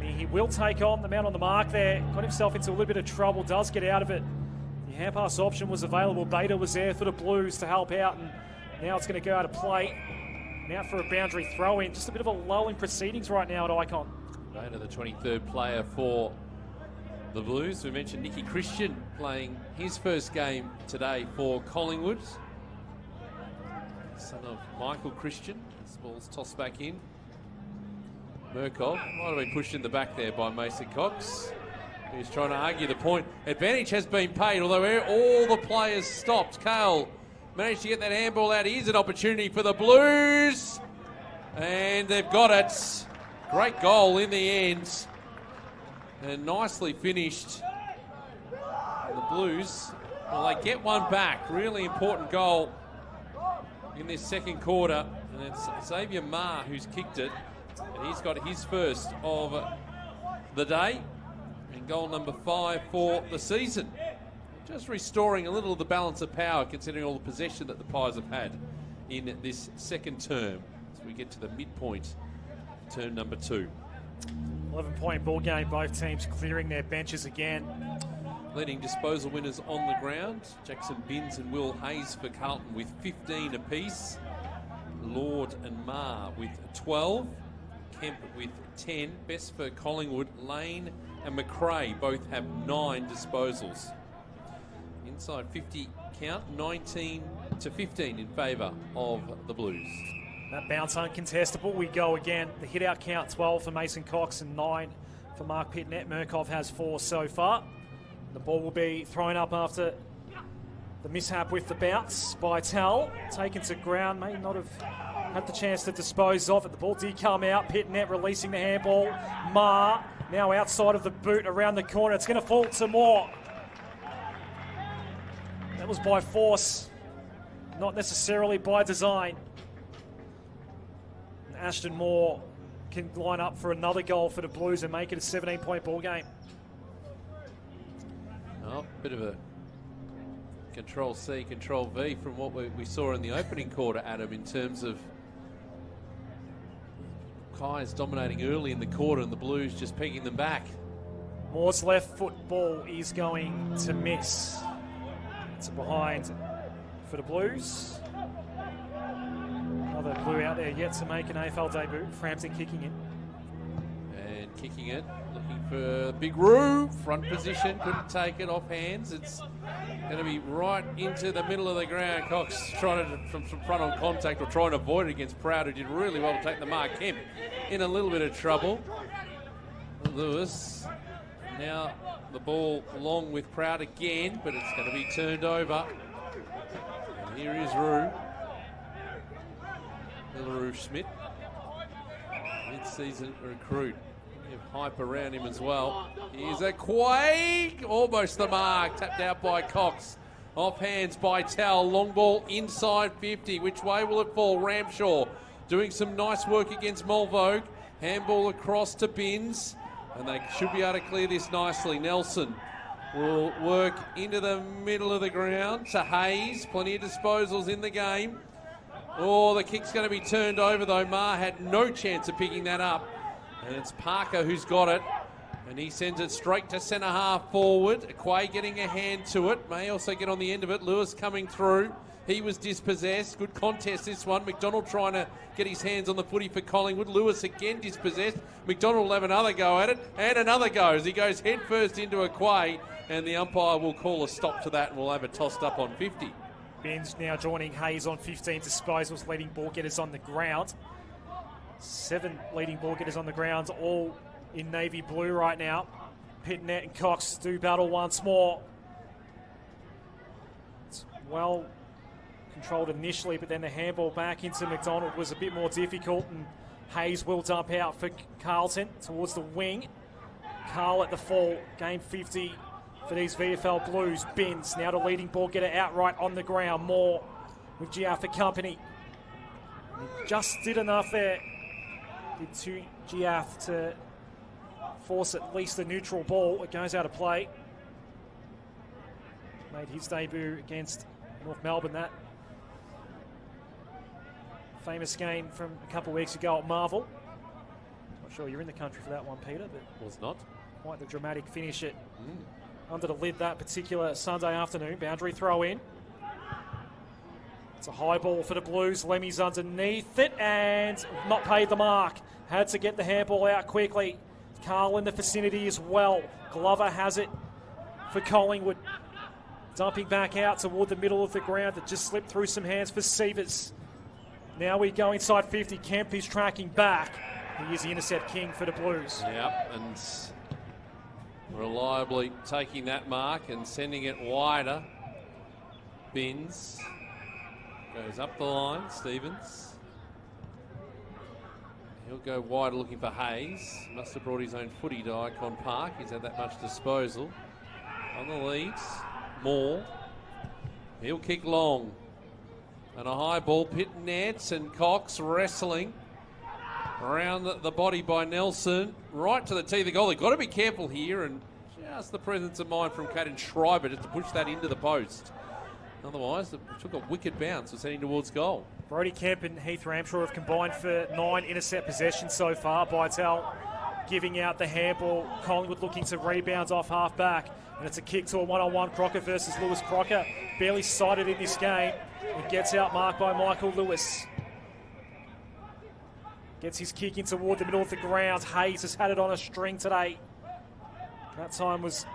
He will take on the man on the mark there. Got himself into a little bit of trouble, does get out of it. The hand pass option was available. Beta was there for the Blues to help out, and now it's going to go out of play. Now for a boundary throw in. Just a bit of a lull in proceedings right now at Ikon. Beta, the 23rd player for the Blues. We mentioned Nicky Christian playing his first game today for Collingwood. Son of Michael Christian. This ball's tossed back in. Mirkov might have been pushed in the back there by Mason Cox. He's trying to argue the point. Advantage has been paid, although all the players stopped. Kale managed to get that handball out. Here's an opportunity for the Blues. And they've got it. Great goal in the end. And nicely finished. The Blues, well, they get one back. Really important goal in this second quarter. And it's Xavier Marr who's kicked it. He's got his first of the day and goal number five for the season. Just restoring a little of the balance of power considering all the possession that the Pies have had in this second term as we get to the midpoint, term number two. 11 point ball game, both teams clearing their benches again. Leading disposal winners on the ground Jackson Binns and Will Hayes for Carlton with 15 apiece. Lord and Marr with 12. Kemp with 10. Best for Collingwood, Lane and McRae both have nine disposals. Inside 50 count, 19 to 15 in favour of the Blues. That bounce uncontestable. We go again. The hit out count 12 for Mason Cox and 9 for Mark Pittonet. Mirkov has 4 so far. The ball will be thrown up after the mishap with the bounce by Tell. Taken to ground, may not have had the chance to dispose of it. The ball did come out. Pittonet releasing the handball. Marr now outside of the boot around the corner. It's going to fall to Moore. That was by force, not necessarily by design. Ashton Moore can line up for another goal for the Blues and make it a 17 point ball game. Oh, bit of a control C, control V from what we, we saw in the opening quarter, Adam, in terms of Pies dominating early in the quarter and the Blues just pegging them back. Moore's left foot ball is going to miss. It's behind for the Blues. Another Blue out there yet to make an AFL debut. Frampton kicking in. Kicking it, looking for Big Roo. Front position, couldn't take it off hands. It's going to be right into the middle of the ground. Cox trying to, from, from front on contact or trying to avoid it against Proud, who did really well to take the mark. Kemp in a little bit of trouble. Lewis now the ball long with Proud again, but it's going to be turned over. And here is Roo. Little Roo Schmidt, mid-season recruit. You have hype around him as well. Here's a quake, almost the mark, tapped out by Cox. Off hands by Tell, long ball inside 50. Which way will it fall? Ramshaw doing some nice work against Mulvogue. Handball across to Binns, and they should be able to clear this nicely. Nelson will work into the middle of the ground to Hayes. Plenty of disposals in the game. Oh, the kick's going to be turned over though. Ma had no chance of picking that up. And it's Parker who's got it. And he sends it straight to centre half forward. Quay getting a hand to it. May also get on the end of it. Lewis coming through. He was dispossessed. Good contest this one. McDonald trying to get his hands on the footy for Collingwood. Lewis again dispossessed. McDonald will have another go at it. And another go as he goes head first into a Quay. And the umpire will call a stop to that and we'll have it tossed up on 50. Ben's now joining Hayes on 15 disposals, leading ball getters on the ground. Seven leading ball getters on the grounds, all in navy blue right now. Pittonet and Cox do battle once more. It's well controlled initially, but then the handball back into McDonald was a bit more difficult, and Hayes will dump out for Carlton towards the wing. Carl at the fall, game 50 for these VFL Blues. Binns now the leading ball getter outright on the ground. More with Giaff for company. Just did enough there. Did to Giaff to force at least a neutral ball. It goes out of play. Made his debut against North Melbourne. That famous game from a couple of weeks ago at Marvel. Not sure you're in the country for that one, Peter, but was not quite the dramatic finish it mm. under the lid that particular Sunday afternoon. Boundary throw in. It's a high ball for the Blues. Lemmey's underneath it and not paid the mark. Had to get the handball out quickly. Carl in the vicinity as well. Glover has it for Collingwood. Dumping back out toward the middle of the ground that just slipped through some hands for Sievers. Now we go inside 50. Kemp is tracking back. He is the intercept king for the Blues. Yep, and reliably taking that mark and sending it wider. Binns goes up the line. Stevens. He'll go wide looking for Hayes. Must have brought his own footy to Ikon Park. He's had that much disposal. On the leads. Moore. He'll kick long. And a high ball. Pittonet and Cox wrestling around the, the, body by Nelson. Right to the tee of the goal. They've got to be careful here and just the presence of mind from Caden Schreiber just to push that into the post. Otherwise, it took a wicked bounce. It's heading towards goal. Brodie Kemp and Heath Ramshaw have combined for nine intercept possessions so far. Bytel giving out the handball. Collingwood looking to rebound off half back. And it's a kick to a one on one. Crocker versus Lewis Crocker. Barely sighted in this game. It gets out marked by Michael Lewis. Gets his kick in toward the middle of the ground. Hayes has had it on a string today. That time was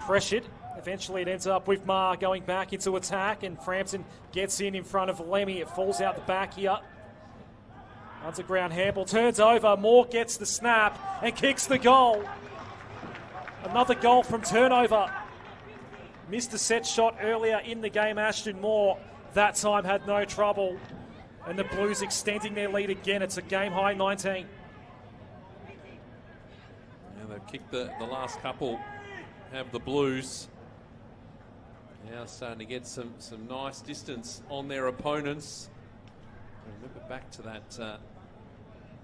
pressured Eventually, it ends up with Ma going back into attack, and Frampton gets in in front of Lemmey. It falls out the back here. Underground handball turns over. Moore gets the snap and kicks the goal. Another goal from turnover. Missed a set shot earlier in the game. Ashton Moore that time had no trouble. And the Blues extending their lead again. It's a game high 19. Yeah, they've kicked the, the last couple, have the Blues. Now starting to get some, some nice distance on their opponents. I remember back to that uh,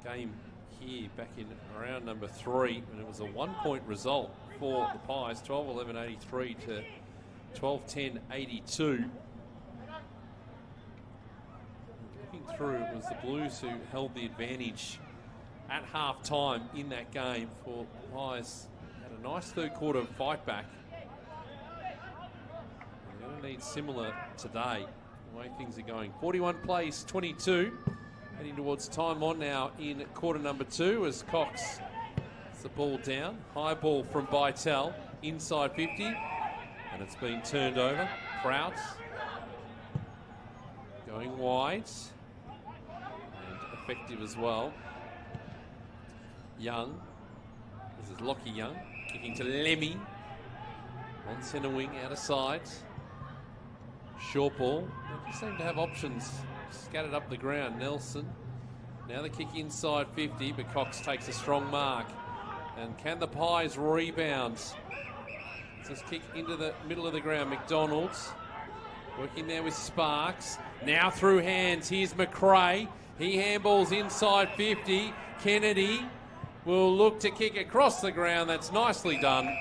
game here back in round number three, and it was a one point result for the Pies 12 11 83 to 12 10 82. Looking through, it was the Blues who held the advantage at half time in that game for the Pies. Had a nice third quarter fight back need similar today, the way things are going. 41 plays, 22. Heading towards time on now in quarter number two as Cox the ball down. High ball from Bytel, inside 50. And it's been turned over. Prout going wide. And effective as well. Young. This is Lockie Young. Kicking to Lemmey. On centre wing, out of sides. Short ball. They seem to have options scattered up the ground. Nelson. Now the kick inside 50, but Cox takes a strong mark. And can the Pies rebound? Just kick into the middle of the ground. McDonald's working there with Sparks. Now through hands. Here's McRae. He handballs inside 50. Kennedy will look to kick across the ground. That's nicely done.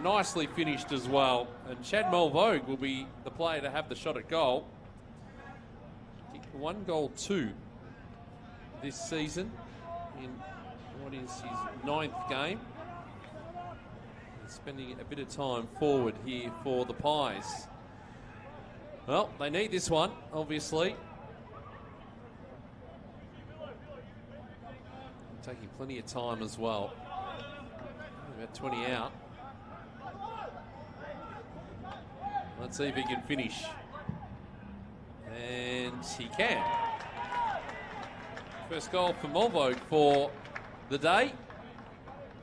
Nicely finished as well. And Chad Mulvogue will be the player to have the shot at goal. One goal, two this season in what is his ninth game. He's spending a bit of time forward here for the Pies. Well, they need this one, obviously. Taking plenty of time as well. About 20 out. Let's see if he can finish. And he can. First goal for Mulvogue for the day.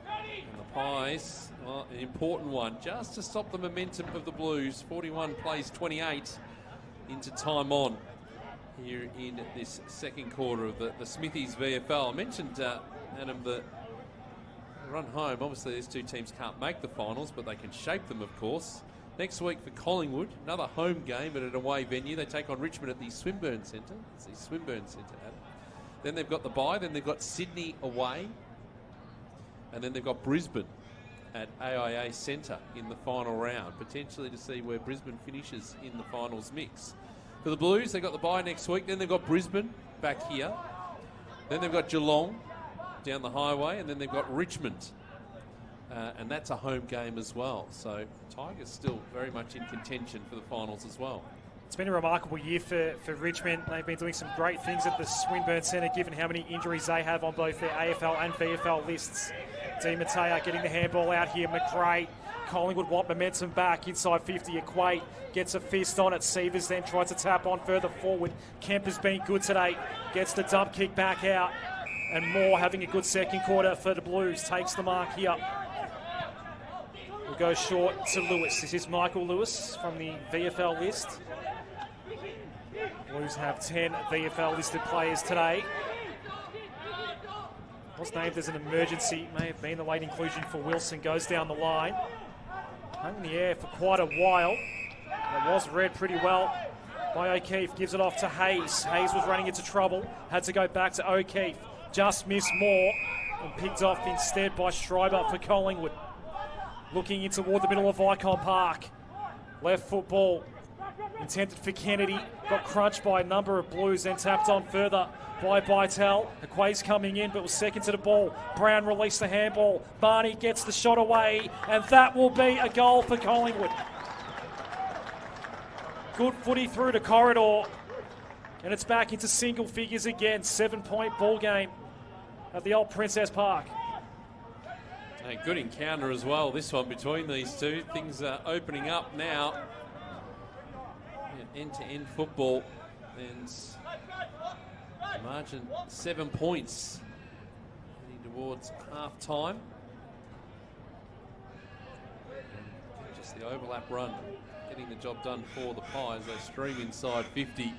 And the Pies, well, an important one, just to stop the momentum of the Blues. 41 plays 28 into time on here in this second quarter of the, the Smithy's VFL. I mentioned, uh, Adam, the run home. Obviously, these two teams can't make the finals, but they can shape them, of course. Next week for Collingwood, another home game but at an away venue. They take on Richmond at the Swinburne Centre. It's the Swinburne Centre, Adam. Then they've got the bye. Then they've got Sydney away. And then they've got Brisbane at AIA Centre in the final round, potentially to see where Brisbane finishes in the finals mix. For the Blues, they've got the bye next week. Then they've got Brisbane back here. Then they've got Geelong down the highway. And then they've got Richmond. Uh, and that's a home game as well. So Tigers still very much in contention for the finals as well. It's been a remarkable year for, for Richmond. They've been doing some great things at the Swinburne Centre, given how many injuries they have on both their AFL and VFL lists. Di Matteo getting the handball out here. McRae, Collingwood want momentum back inside 50. Equate gets a fist on it. Sievers then tries to tap on further forward. Kemp has been good today. Gets the dump kick back out. And Moore having a good second quarter for the Blues. Takes the mark here. We'll go short to Lewis. This is Michael Lewis from the VFL list. Blues have 10 VFL listed players today. Was named as an emergency, may have been the late inclusion for Wilson, goes down the line. Hung in the air for quite a while. It was read pretty well by O'Keeffe, gives it off to Hayes. Hayes was running into trouble, had to go back to O'Keeffe. Just missed more and picked off instead by Schreiber for Collingwood. Looking in toward the middle of Ikon Park. Left football intended for Kennedy. Got crunched by a number of Blues, then tapped on further by Bytel. Aquay's coming in, but was second to the ball. Brown released the handball. Barney gets the shot away, and that will be a goal for Collingwood. Good footy through the corridor, and it's back into single figures again. Seven point ball game at the old Princes Park. A good encounter as well, this one between these two. Things are opening up now. End to end football. And margin seven points heading towards half time. Just the overlap run getting the job done for the Pies. They stream inside 50.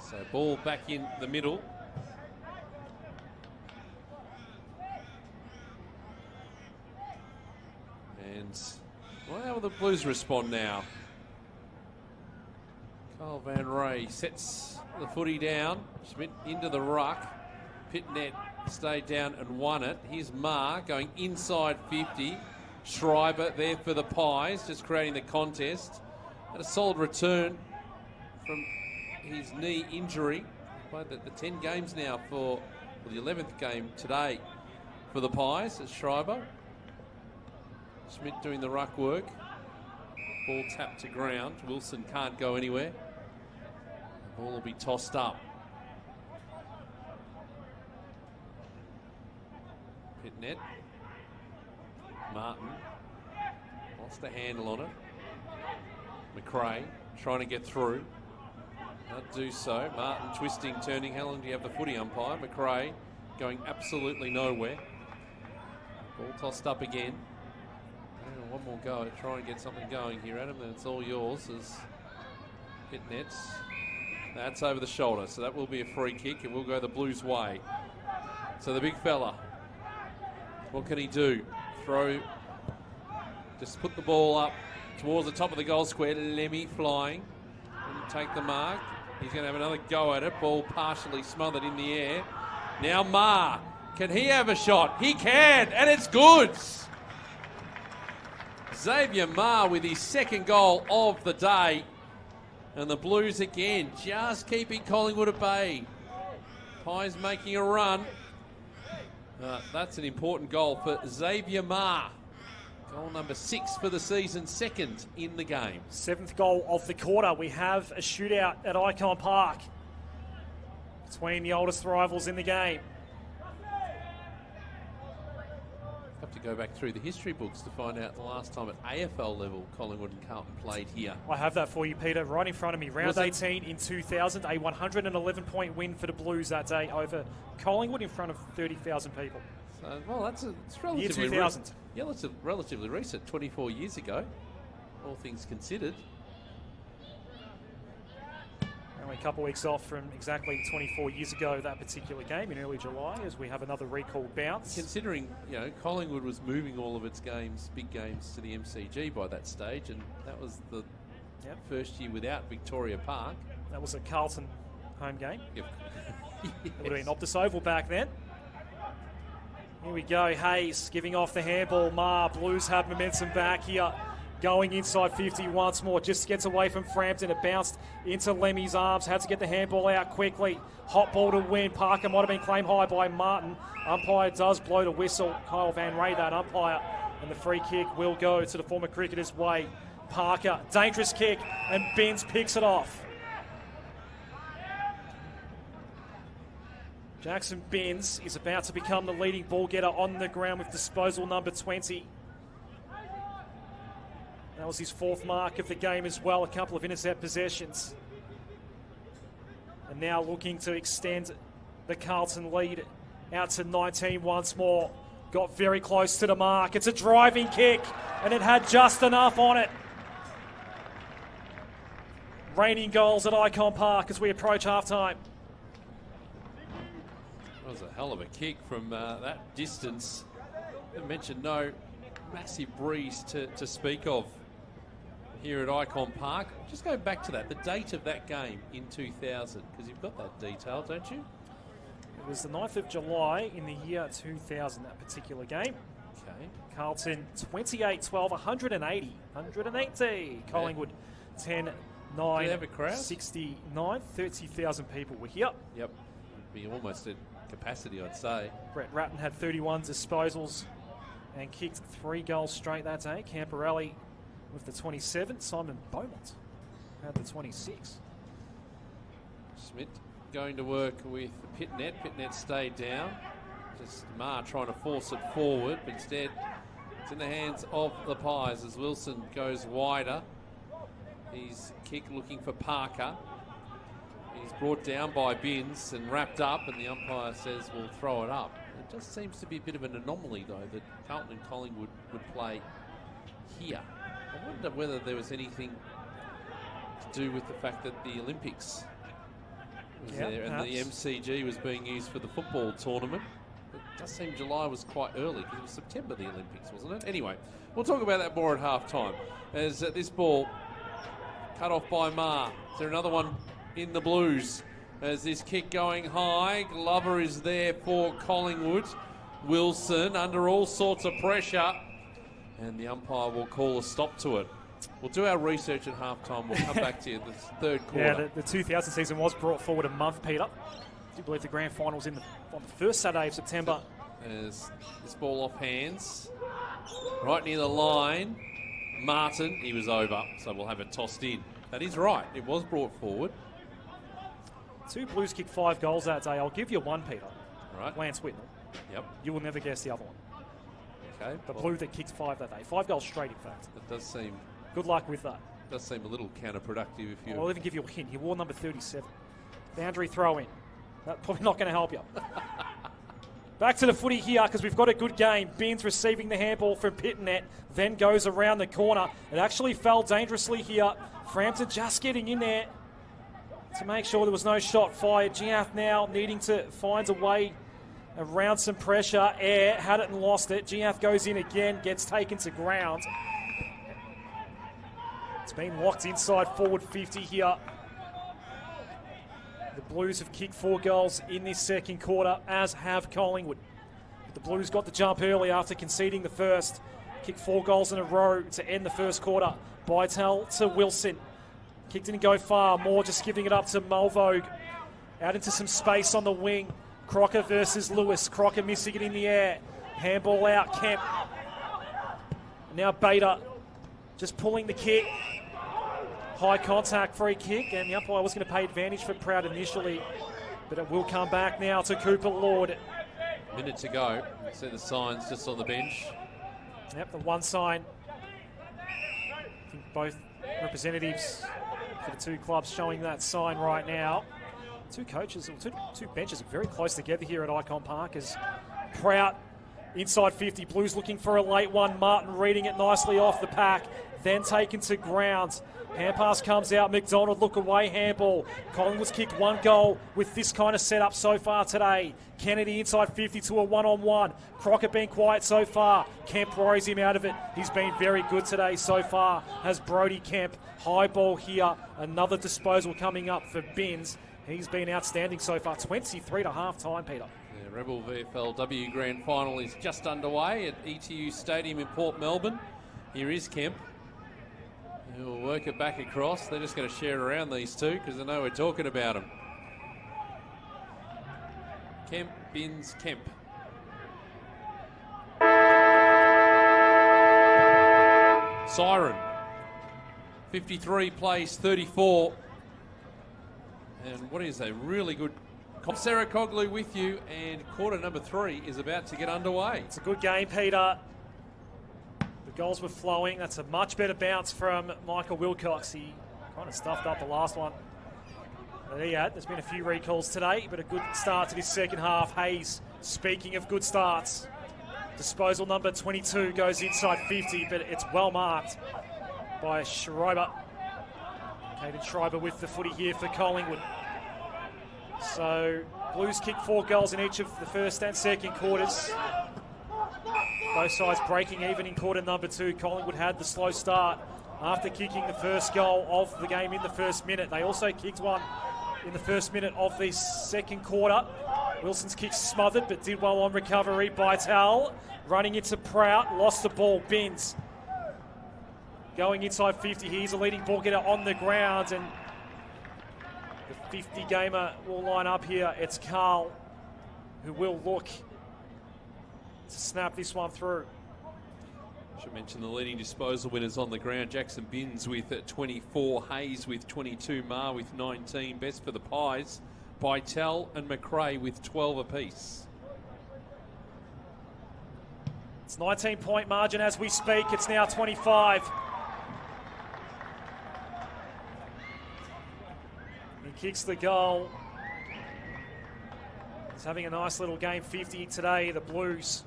So ball back in the middle. And well, how will the Blues respond now? Kyle Van Ray sets the footy down. Schmidt into the ruck. Pittonet stayed down and won it. Here's Marr going inside 50. Schreiber there for the Pies, just creating the contest. And a solid return from his knee injury. Played the, the 10 games now for, the 11th game today for the Pies as Schreiber. Schmidt doing the ruck work. Ball tapped to ground. Wilson can't go anywhere. The ball will be tossed up. Pittonet. Martin. Lost the handle on it. McRae trying to get through. Not do so. Martin twisting, turning. How long do you have the footy umpire? McRae going absolutely nowhere. Ball tossed up again. One more go try and get something going here, Adam. Then it's all yours as nets. That's over the shoulder, so that will be a free kick. It will go the Blues' way. So the big fella, what can he do? Throw, just put the ball up towards the top of the goal square. Lemmey flying. And take the mark. He's going to have another go at it. Ball partially smothered in the air. Now Ma, Can he have a shot? He can, and it's good. Xavier Ma with his second goal of the day. And the Blues again just keeping Collingwood at bay. Pies making a run. Uh, that's an important goal for Xavier Ma. Goal number six for the season, second in the game. Seventh goal of the quarter. We have a shootout at Ikon Park between the oldest rivals in the game. Have to go back through the history books to find out the last time at AFL level Collingwood and Carlton played here. I have that for you, Peter, right in front of me. Round Was it- 18 in 2000, a 111 point win for the Blues that day over Collingwood in front of 30,000 people. So, well, that's a, it's relatively re- 2000. yeah, that's a relatively recent, 24 years ago, all things considered. Only a couple of weeks off from exactly 24 years ago that particular game in early July as we have another recall bounce. Considering you know Collingwood was moving all of its games, big games, to the MCG by that stage, and that was the Yep. first year without Victoria Park. That was a Carlton home game. Yep. It would have been Optus Oval back then. Here we go. Hayes giving off the handball. Ma, Blues have momentum back here. Going inside 50 once more. Just gets away from Frampton. It bounced into Lemmey's arms. Had to get the handball out quickly. Hot ball to win. Parker might have been claimed high by Martin. Umpire does blow the whistle. Kyle Van Ray, that umpire. And the free kick will go to the former cricketer's way. Parker, dangerous kick, and Binns picks it off. Jackson Binns is about to become the leading ball getter on the ground with disposal number 20. That was his fourth mark of the game as well, a couple of intercept possessions. And now looking to extend the Carlton lead out to 19 once more. Got very close to the mark. It's a driving kick, and it had just enough on it. Raining goals at Ikon Park as we approach halftime. That was a hell of a kick from uh, that distance. I mentioned no massive breeze to, to speak of here at Ikon Park. Just go back to that, the date of that game in 2000, because you've got that detail, don't you? It was the 9th of July in the year 2000, that particular game. Okay. Carlton 28 12, 180. 180. Collingwood 10 9. Do they have a crowd? 69. 30,000 people were here. Yep. Would be almost at capacity, I'd say. Brett Ratten had 31 disposals and kicked three goals straight that day. Camporeale with the 27. Simon Beaumont had the 26. Smith going to work with Pittonet. Pittonet stayed down. Just Ma trying to force it forward, but instead it's in the hands of the Pies as Wilson goes wider. He's kick looking for Parker. He's brought down by Binns and wrapped up, and the umpire says we'll throw it up. It just seems to be a bit of an anomaly, though, that Carlton and Collingwood would play here. I wonder whether there was anything to do with the fact that the Olympics was Yeah, there and the. MCG was being used for the football tournament. It does seem July was quite early because it was September the Olympics, wasn't it? Anyway, we'll talk about that more at half time. As uh, this ball cut off by Ma. Is there another one in the Blues? As this kick going high, Glover is there for Collingwood. Wilson under all sorts of pressure, and the umpire will call a stop to it. We'll do our research at halftime. We'll come back to you the third Yeah, quarter. the, the 2000 season was brought forward a month, Peter. I do believe the grand final was in the, on the first Saturday of September. as this ball off hands, right near the line. Martin, he was over, so we'll have it tossed in. That is right, it was brought forward. Two Blues kicked five goals that day. I'll give you one, Peter. All right. Lance Whitnall. yep, You will never guess the other one. Okay. The well, Blue that kicked five that day. Five goals straight, in fact. That does seem Good luck with that. does seem a little counterproductive if you. I'll even give you a hint. He wore number 37. Boundary throw in. That's probably not going to help you. Back to the footy here because we've got a good game. Binns receiving the handball from Pittonet, then goes around the corner. It actually fell dangerously here. Frampton just getting in there to make sure there was no shot fired. Giath now needing to find a way around some pressure. Eyre had it and lost it. Giath goes in again, gets taken to ground. It's been locked inside forward 50 here. The Blues have kicked four goals in this second quarter, as have Collingwood. The Blues got the jump early after conceding the first. Kicked four goals in a row to end the first quarter. Bytel to Wilson. Kick didn't go far. Moore just giving it up to Mulvogue. Out into some space on the wing. Crocker versus Lewis. Crocker missing it in the air. Handball out. Kemp. Now Bader just pulling the kick. High contact free kick, and the umpire was going to pay advantage for Prout initially, but it will come back now to Cooper Lord. Minute to go. See the signs just on the bench. Yep, the one sign. I think both representatives for the two clubs showing that sign right now. Two coaches, or two, two benches very close together here at Ikon Park as Prout inside 50. Blues looking for a late one. Martin reading it nicely off the pack, then taken to ground. Hand pass comes out. McDonald look away. Handball. Collingwood's kicked one goal with this kind of setup so far today. Kennedy inside 50 to a one on one. Crocker been quiet so far. Kemp worries him out of it. He's been very good today so far. Has Brodie Kemp. High ball here. Another disposal coming up for Binns. He's been outstanding so far. 23 to half time, Peter. The Rebel VFLW Grand Final is just underway at ETU Stadium in Port Melbourne. Here is Kemp. He'll work it back across. They're just going to share around these two because they know we're talking about them. Kemp, Binns, Kemp. Siren. 53 plays 34. And what is a really good Sarah Cogley with you, and quarter number three is about to get underway. It's a good game, Peter. The goals were flowing. That's a much better bounce from Michael Wilcox. He kind of stuffed up the last one. There you go. There's been a few recalls today, but a good start to this second half. Hayes, speaking of good starts, disposal number 22 goes inside 50, but it's well marked by Schreiber. Caden Schreiber with the footy here for Collingwood. So Blues kick four goals in each of the first and second quarters. Both sides breaking even in quarter number two. Collingwood had the slow start after kicking the first goal of the game in the first minute. They also kicked one in the first minute of the second quarter. Wilson's kick smothered but did well on recovery. by Bytel running into Prout, lost the ball. Binns going inside 50. He's a leading ball getter on the ground and the 50 gamer will line up here. It's Carl who will look to snap this one through. Should mention the leading disposal winners on the ground. Jackson Binns with 24, Hayes with 22, Marr with 19. Best for the Pies. Bytel and McRae with 12 apiece. It's 19 point margin as we speak. It's now 25. Kicks the goal. He's having a nice little game 50 today. The Blues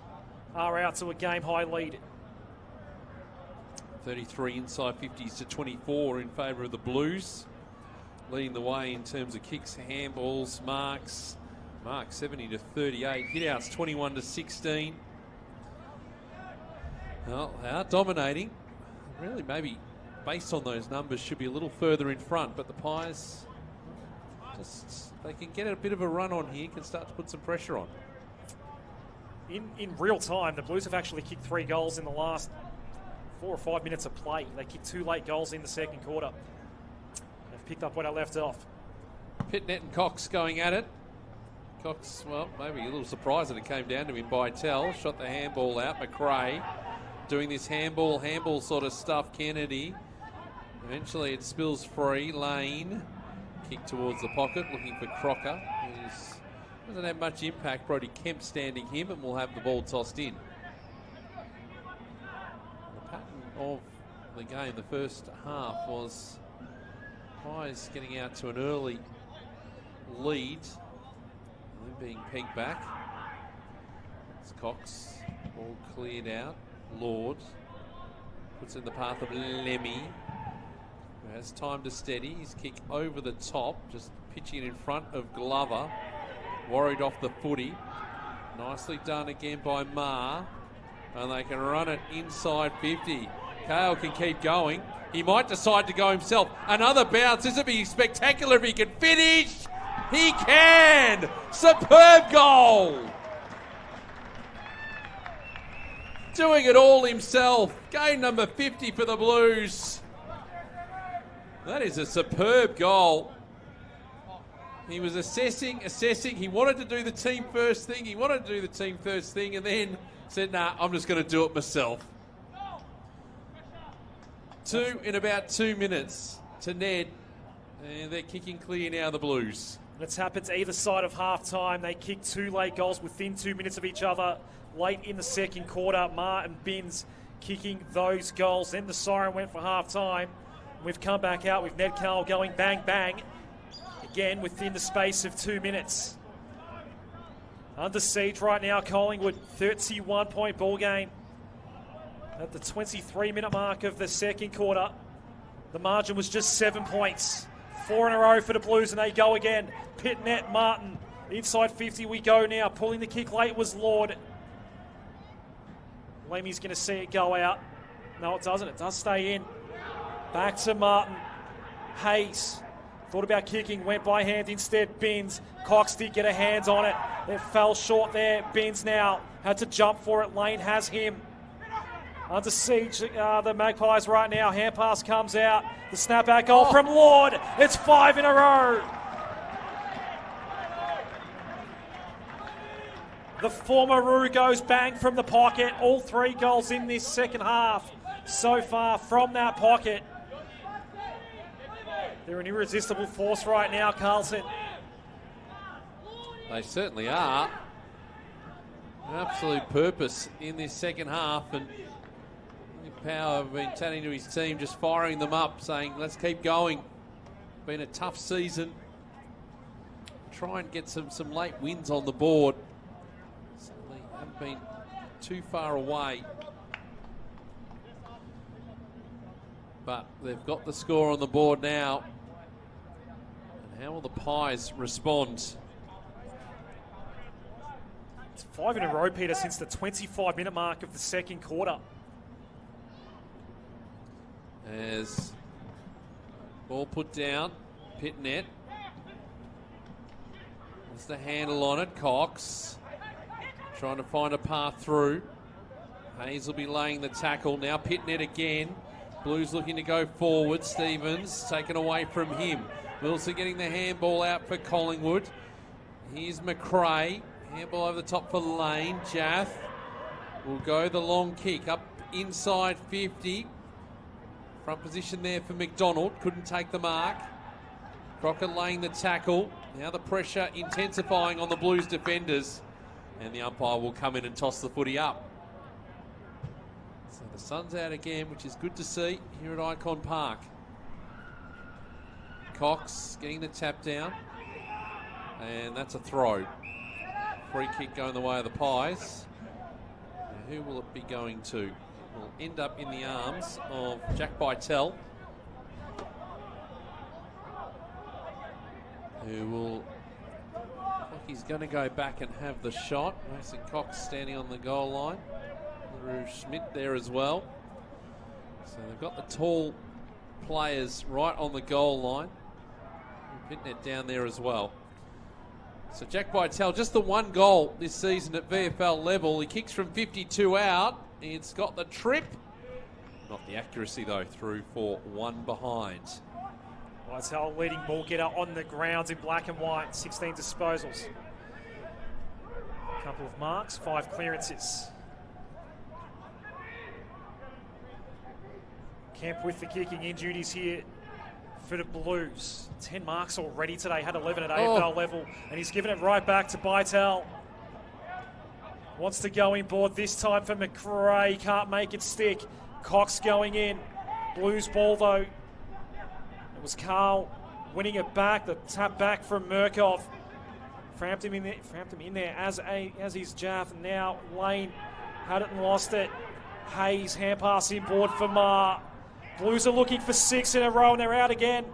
are out to a game high lead. 33 inside 50s to 24 in favour of the Blues. Leading the way in terms of kicks, handballs, marks. Marks 70 to 38. Hitouts 21 to 16. Well, they are dominating. Really, maybe based on those numbers, should be a little further in front, but the Pies just they can get a bit of a run on here, can start to put some pressure on. In in real time, the Blues have actually kicked three goals in the last four or five minutes of play. They kicked two late goals in the second quarter. They've picked up what I left off. Pittonet and Cox going at it. Cox, well, maybe a little surprised that it came down to him Bytel. Shot the handball out. McRae doing this handball, handball sort of stuff. Kennedy. Eventually it spills free. Lane kick towards the pocket, looking for Crocker. He doesn't have much impact. Brodie Kemp standing him, and we'll have the ball tossed in. The pattern of the game, the first half, was Pies getting out to an early lead, and then being pegged back. It's Cox, ball cleared out. Lord puts in the path of Lemmey has time to steady. His kick over the top, just pitching it in front of Glover. Worried off the footy. Nicely done again by Ma. And they can run it inside 50. Kale can keep going. He might decide to go himself. Another bounce. This would be spectacular if he can finish. He can! Superb goal! doing it all himself. Game number 50 for the Blues. That is a superb goal. He was assessing, assessing. He wanted to do the team first thing. He wanted to do the team first thing, and then said, "Nah, I'm just going to do it myself." Two in about two minutes to Ned, and they're kicking clear now. The Blues. It's happened to either side of half time. They kicked two late goals within two minutes of each other late in the second quarter. Martin Binns kicking those goals. Then the siren went for half time. We've come back out with Ned Carroll going bang bang again within the space of two minutes. Under siege right now, Collingwood, 31 point ball game at the 23 minute mark of the second quarter. The margin was just seven points. Four in a row for the Blues, and they go again. Pittonet, Martin, inside 50 we go now. Pulling the kick late was Lord. Lemmey's going to see it go out. No, it doesn't. It does stay in. Back to Martin. Hayes thought about kicking, went by hand instead. Binns. Cox did get a hands on it. It fell short there. Binns now had to jump for it. Lane has him. Under siege, uh, the Magpies right now. Hand pass comes out. The snapback goal oh. from Lord. It's five in a row. The former Roo goes bang from the pocket. All three goals in this second half so far from that pocket. They're an irresistible force right now, Carlson. They certainly are. An absolute purpose in this second half, and Power have been chatting to his team, just firing them up, saying, let's keep going. Been a tough season. Try and get some, some late wins on the board. Certainly haven't been too far away. But they've got the score on the board now. And how will the Pies respond? It's five in a row, Peter, since the 25 minute mark of the second quarter. As ball put down, Pittonet. What's the handle on it? Cox trying to find a path through. Hayes will be laying the tackle. Now Pittonet again. Blues looking to go forward. Stevens taken away from him. Wilson getting the handball out for Collingwood. Here's McRae. Handball over the top for Lane. Jaff will go the long kick up inside 50. Front position there for McDonald. Couldn't take the mark. Crocker laying the tackle. Now the pressure intensifying on the Blues defenders. And the umpire will come in and toss the footy up. Sun's out again, which is good to see here at Ikon Park. Cox getting the tap down. And that's a throw. Free kick going the way of the Pies. Who will it be going to? will end up in the arms of Jack Bytel, who will he's going to go back and have the shot. Mason Cox standing on the goal line. Roo Schmidt there as well. So they've got the tall players right on the goal line. Pittonet down there as well. So Jack Bytel, just the one goal this season at VFL level. He kicks from 52 out. It's got the trip. Not the accuracy, though, through for one behind. Whitesell leading ball getter on the grounds in black and white. 16 disposals. A couple of marks, five clearances. Kemp with the kicking in duties here for the Blues. 10 marks already today, had 11 at AFL oh. level, and he's given it right back to Bytel. Wants to go in board this time for McRae. Can't make it stick. Cox going in. Blues ball though. It was Carl winning it back. The tap back from Mirkov. Frampton in there, Frampton in there as a as his Jaff. Now Lane had it and lost it. Hayes hand pass in board for Mar. Blues are looking for six in a row and they're out again.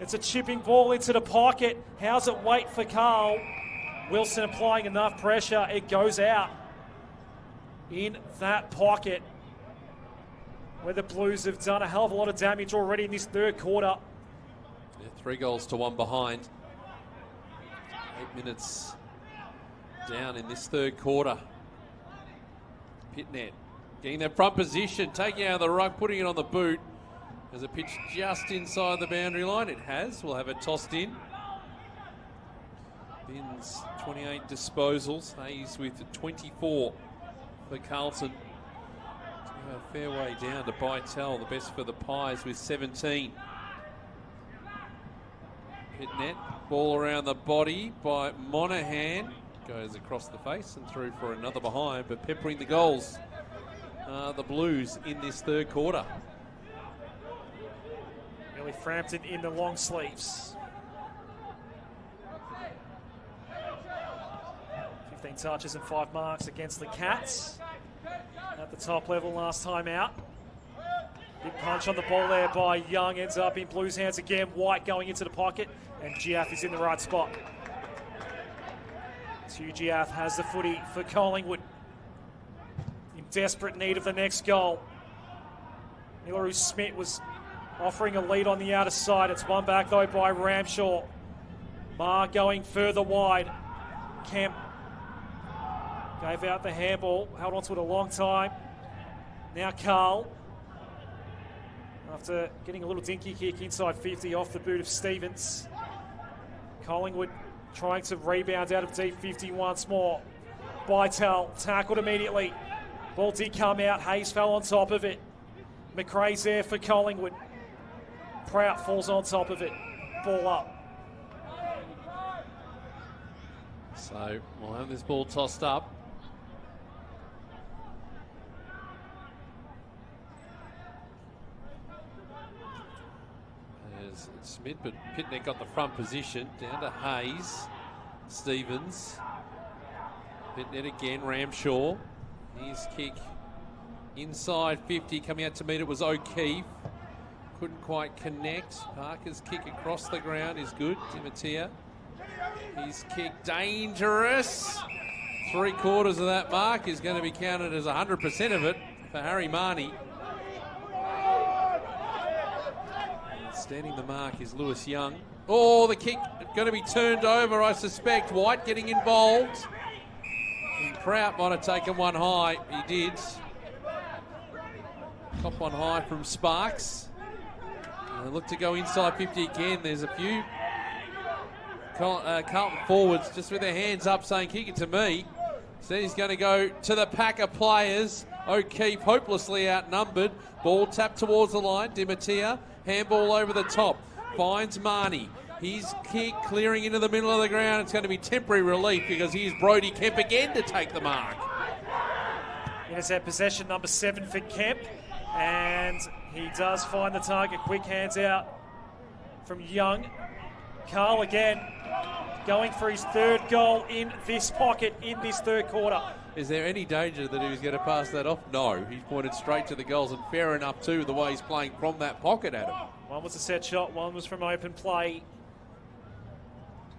It's a chipping ball into the pocket. How's it wait for Carl? Wilson applying enough pressure. It goes out in that pocket where the Blues have done a hell of a lot of damage already in this third quarter. Yeah, three goals to one behind. Eight minutes down in this third quarter. Pittonet Getting that front position, taking out of the ruck, putting it on the boot. As a pitch just inside the boundary line, it has. We'll have it tossed in. Binns 28 disposals. Hayes with 24 for Carlton. A fair way down to Bytel, the best for the Pies with 17. Hit net, ball around the body by Monahan. Goes across the face and through for another behind, but peppering the goals. Uh, the Blues in this third quarter. Billy Frampton in the long sleeves. 15 touches and five marks against the Cats at the top level last time out. Big punch on the ball there by Young ends up in Blues' hands again. White going into the pocket, and Jiath is in the right spot. Tew Jiath has the footy for Collingwood. In desperate need of the next goal. Hillary Smith was offering a lead on the outer side. It's one back though by Ramshaw. Marr going further wide. Kemp gave out the handball, held on to it a long time. Now Carl, after getting a little dinky kick inside 50 off the boot of Stevens. Collingwood trying to rebound out of deep 50 once more. Bytel tackled immediately. Ball did come out. Hayes fell on top of it. McRae's there for Collingwood. Prout falls on top of it. Ball up. So we'll have this ball tossed up. There's Smith, but Pittonet got the front position. Down to Hayes. Stevens. Pittonet again. Ramshaw. His kick inside 50. Coming out to meet it was O'Keeffe. Couldn't quite connect. Parker's kick across the ground is good. Timotea. His kick dangerous. Three quarters of that mark is going to be counted as 100% of it for Harry Marnie. Standing the mark is Lewis Young. Oh, the kick going to be turned over, I suspect. White getting involved. And Prout might have taken one high. He did. Top one high from Sparks. They look to go inside 50 again. There's a few uh, Carlton forwards just with their hands up saying, kick it to me. So he's going to go to the pack of players. O'Keeffe hopelessly outnumbered. Ball tapped towards the line. Di Matteo, handball over the top. Finds Marnie. His kick clearing into the middle of the ground. It's going to be temporary relief because here's Brodie Kemp again to take the mark. It is Intercept possession number seven for Kemp. And he does find the target. Quick hands out from Young. Carl again going for his third goal in this pocket in this third quarter. Is there any danger that he was going to pass that off? No. He's pointed straight to the goals, and fair enough, too, the way he's playing from that pocket at him. One was a set shot, one was from open play.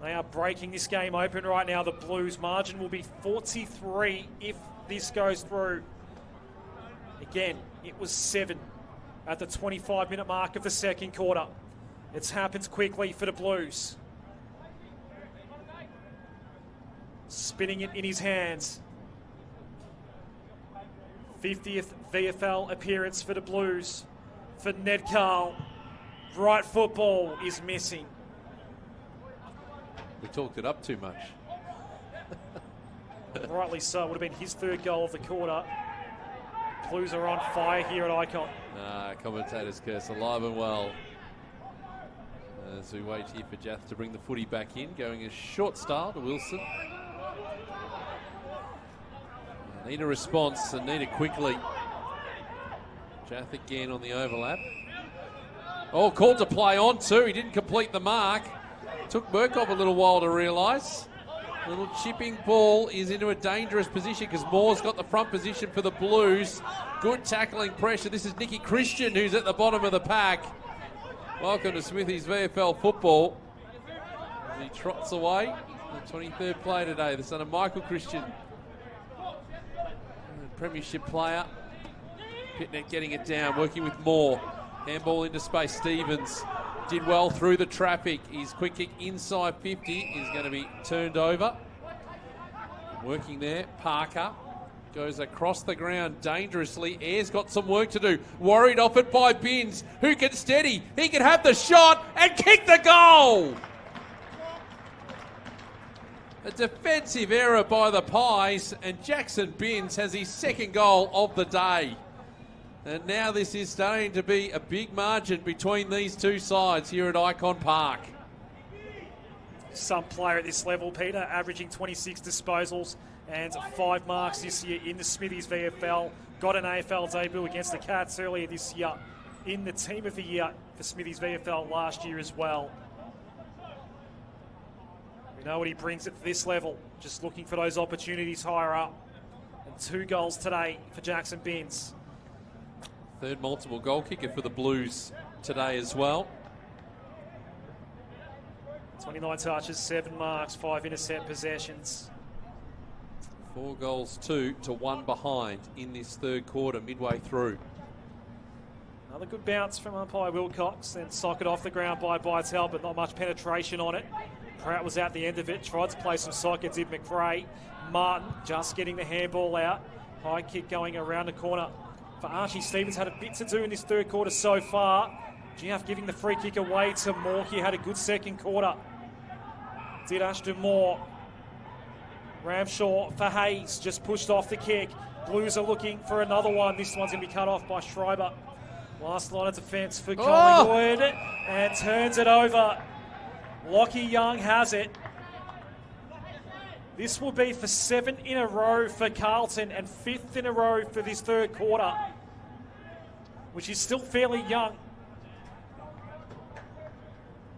They are breaking this game open right now. The Blues margin will be 43 if this goes through. Again, it was seven at the 25 minute mark of the second quarter. It's happened quickly for the Blues. Spinning it in his hands. 50th VFL appearance for the Blues for Ned Carl. Right football is missing. We talked it up too much. Rightly so. Would have been his third goal of the quarter. Blues are on fire here at Ikon. Ah, commentators curse alive and well. As we wait here for Jiath to bring the footy back in, going a short style to Wilson. Need a response and need it quickly. Jiath again on the overlap. Oh, called to play on too. He didn't complete the mark. Took Mirkov a little while to realise. Little chipping ball is into a dangerous position because Moore's got the front position for the Blues. Good tackling pressure. This is Nicky Christian who's at the bottom of the pack. Welcome to Smithy's VFL football. He trots away. The 23rd play today, the son of Michael Christian. Premiership player. Pittonet getting it down, working with Moore. Handball into space. Stevens did well through the traffic. His quick kick inside 50 is going to be turned over. Working there, Parker. goes across the ground dangerously. Air's got some work to do. Worried off it by Binns, who can steady. He can have the shot and kick the goal. A defensive error by the Pies, and Jackson Binns has his second goal of the day. And now this is starting to be a big margin between these two sides here at Ikon Park. Some player at this level, Peter, averaging 26 disposals and five marks this year in the Smithy's VFL. Got an AFL debut against the Cats earlier this year in the team of the year for Smithy's VFL last year as well. We know what he brings at this level, just looking for those opportunities higher up. And two goals today for Jackson Binns. Third multiple goal kicker for the Blues today as well. 29 touches, seven marks, five intercept possessions. Four goals, two to one behind in this third quarter, midway through. Another good bounce from umpire Wilcox, then socket off the ground by Bytel, but not much penetration on it. Pratt was out the end of it, tried to play some socket, did McRae. Martin just getting the handball out. High kick going around the corner for Archie Stevens. Had a bit to do in this third quarter so far. GF giving the free kick away to Moore. He had a good second quarter. Did Ashton Moore. Ramshaw for Hayes, just pushed off the kick. Blues are looking for another one. This one's going to be cut off by Schreiber. Last line of defence for oh! Collingwood. Oh. And turns it over. Lockie Young has it. This will be for seven in a row for Carlton and fifth in a row for this third quarter, which is still fairly young.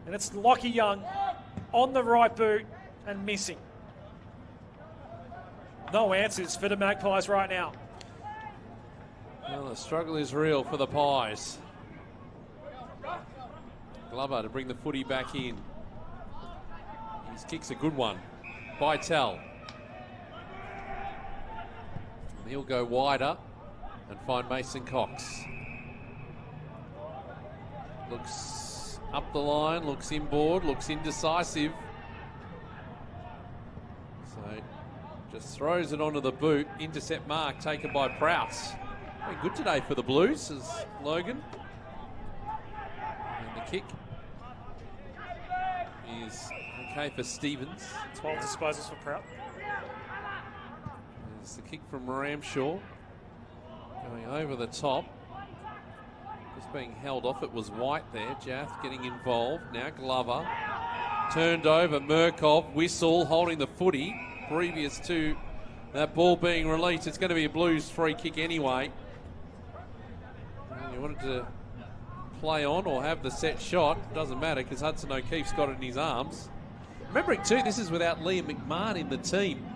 And it's Lockie Young on the right boot and missing. No answers for the Magpies right now. Well, the struggle is real for the Pies. Glover to bring the footy back in. His kick's a good one. Bytel. He'll go wider and find Mason Cox. Looks up the line, looks inboard, looks indecisive. So just throws it onto the boot. Intercept mark taken by Prowse. Very good today for the Blues as Logan. And the kick is okay for Stevens. 12 disposals for Prout. There's the kick from Ramshaw. Going over the top. Just being held off. It was White there. Jiath getting involved. Now Glover. Turned over. Mirkov. Whistle holding the footy. Previous to that ball being released. It's going to be a Blues free kick anyway. You wanted to play on or have the set shot. Doesn't matter because Hudson O'Keeffe's got it in his arms. Remembering too, this is without Liam McMahon in the team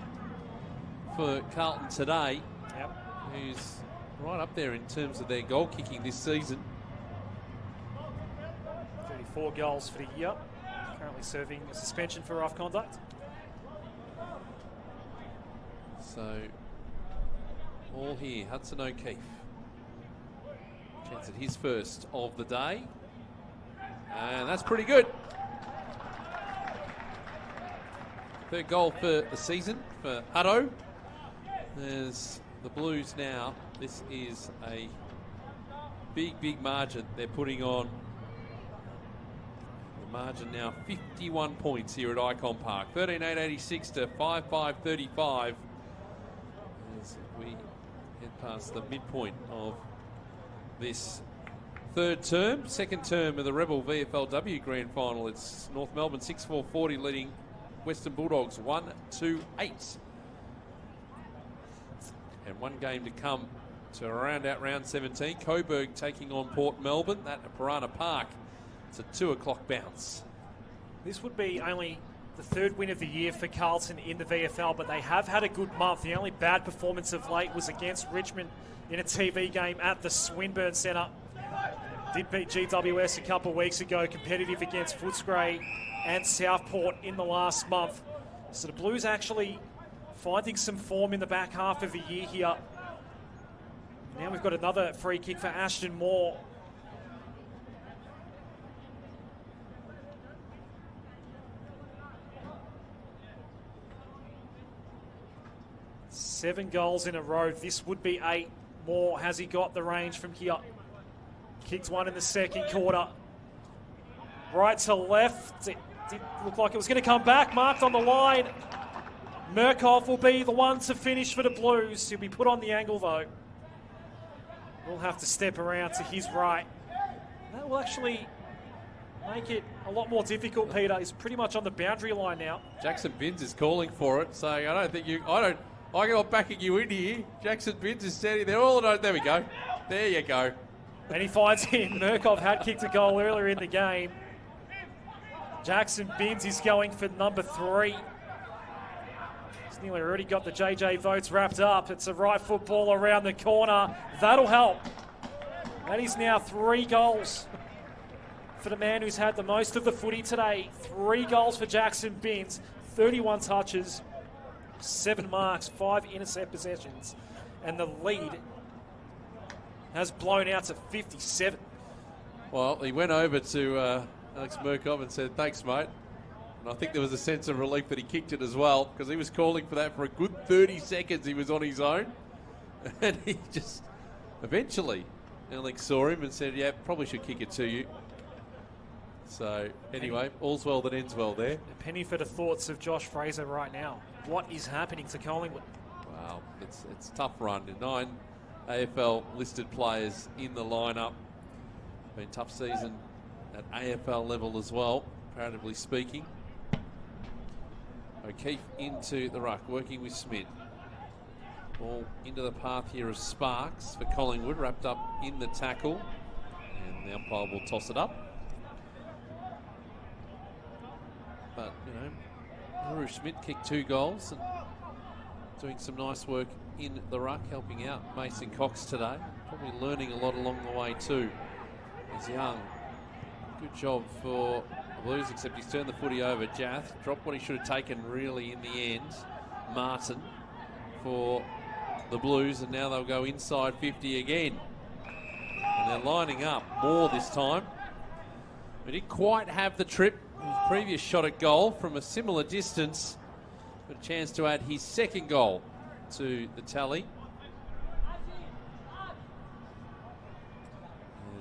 for Carlton today, yep. who's right up there in terms of their goal kicking this season. 34 goals for the year. Currently serving a suspension for rough conduct. So, all here, Hudson O'Keeffe. Chance at his first of the day. And that's pretty good. Third goal for the season for Hutto. There's the Blues now. This is a big, big margin they're putting on. Margin now 51 points here at Ikon Park. 13,886 to 5535 as we head past the midpoint of this third term. Second term of the Rebel VFLW Grand Final. It's North Melbourne 6 4 40 leading Western Bulldogs 1 2 8. And one game to come to round out round 17. Coburg taking on Port Melbourne. At Piranha Park. It's a 2 o'clock bounce. This would be only the third win of the year for Carlton in the VFL, but they have had a good month. The only bad performance of late was against Richmond in a TV game at the Swinburne Centre. Did beat GWS a couple of weeks ago, competitive against Footscray and Southport in the last month. So the Blues actually finding some form in the back half of the year here. Now we've got another free kick for Ashton Moore. Seven goals in a row. This would be eight more. Has he got the range from here? Kicked one in the second quarter. Right to left. It did look like it was going to come back. Marked on the line. Mirkov will be the one to finish for the Blues. He'll be put on the angle though. We'll have to step around to his right. That will actually make it a lot more difficult, Peter. He's pretty much on the boundary line now. Jackson Binns is calling for it, saying, I don't think you, I don't, I'm not backing you in here. Jackson Binns is standing there. Oh, All right, there we go. There you go. And he finds him. Mirkov had kicked a goal earlier in the game. Jackson Binns is going for number three. He's nearly already got the JJ votes wrapped up. It's a right football around the corner. That'll help. That is now three goals for the man who's had the most of the footy today. Three goals for Jackson Binns, 31 touches, seven marks, five intercept possessions, and the lead has blown out to 57. Well, he went over to uh, Alex Mirkov and said, Thanks, mate. And I think there was a sense of relief that he kicked it as well because he was calling for that for a good 30 seconds. He was on his own. And he just eventually, Alex saw him and said, Yeah, probably should kick it to you. So, anyway, all's well that ends well there. A penny for the thoughts of Josh Fraser right now. What is happening to Collingwood? Wow, it's, it's a tough run. Nine AFL listed players in the lineup. Been a tough season at AFL level as well, comparatively speaking. O'Keeffe into the ruck, working with Smith. Ball into the path here of Sparks for Collingwood, wrapped up in the tackle. And the umpire will toss it up. But, you know, Uru Schmidt kicked two goals and doing some nice work in the ruck, helping out Mason Cox today. Probably learning a lot along the way too. He's young. Good job for the Blues, except he's turned the footy over. Jiath dropped what he should have taken really in the end. Martin for the Blues, and now they'll go inside 50 again. And they're lining up more this time. We didn't quite have the trip. Previous shot at goal from a similar distance. Got a chance to add his second goal to the tally.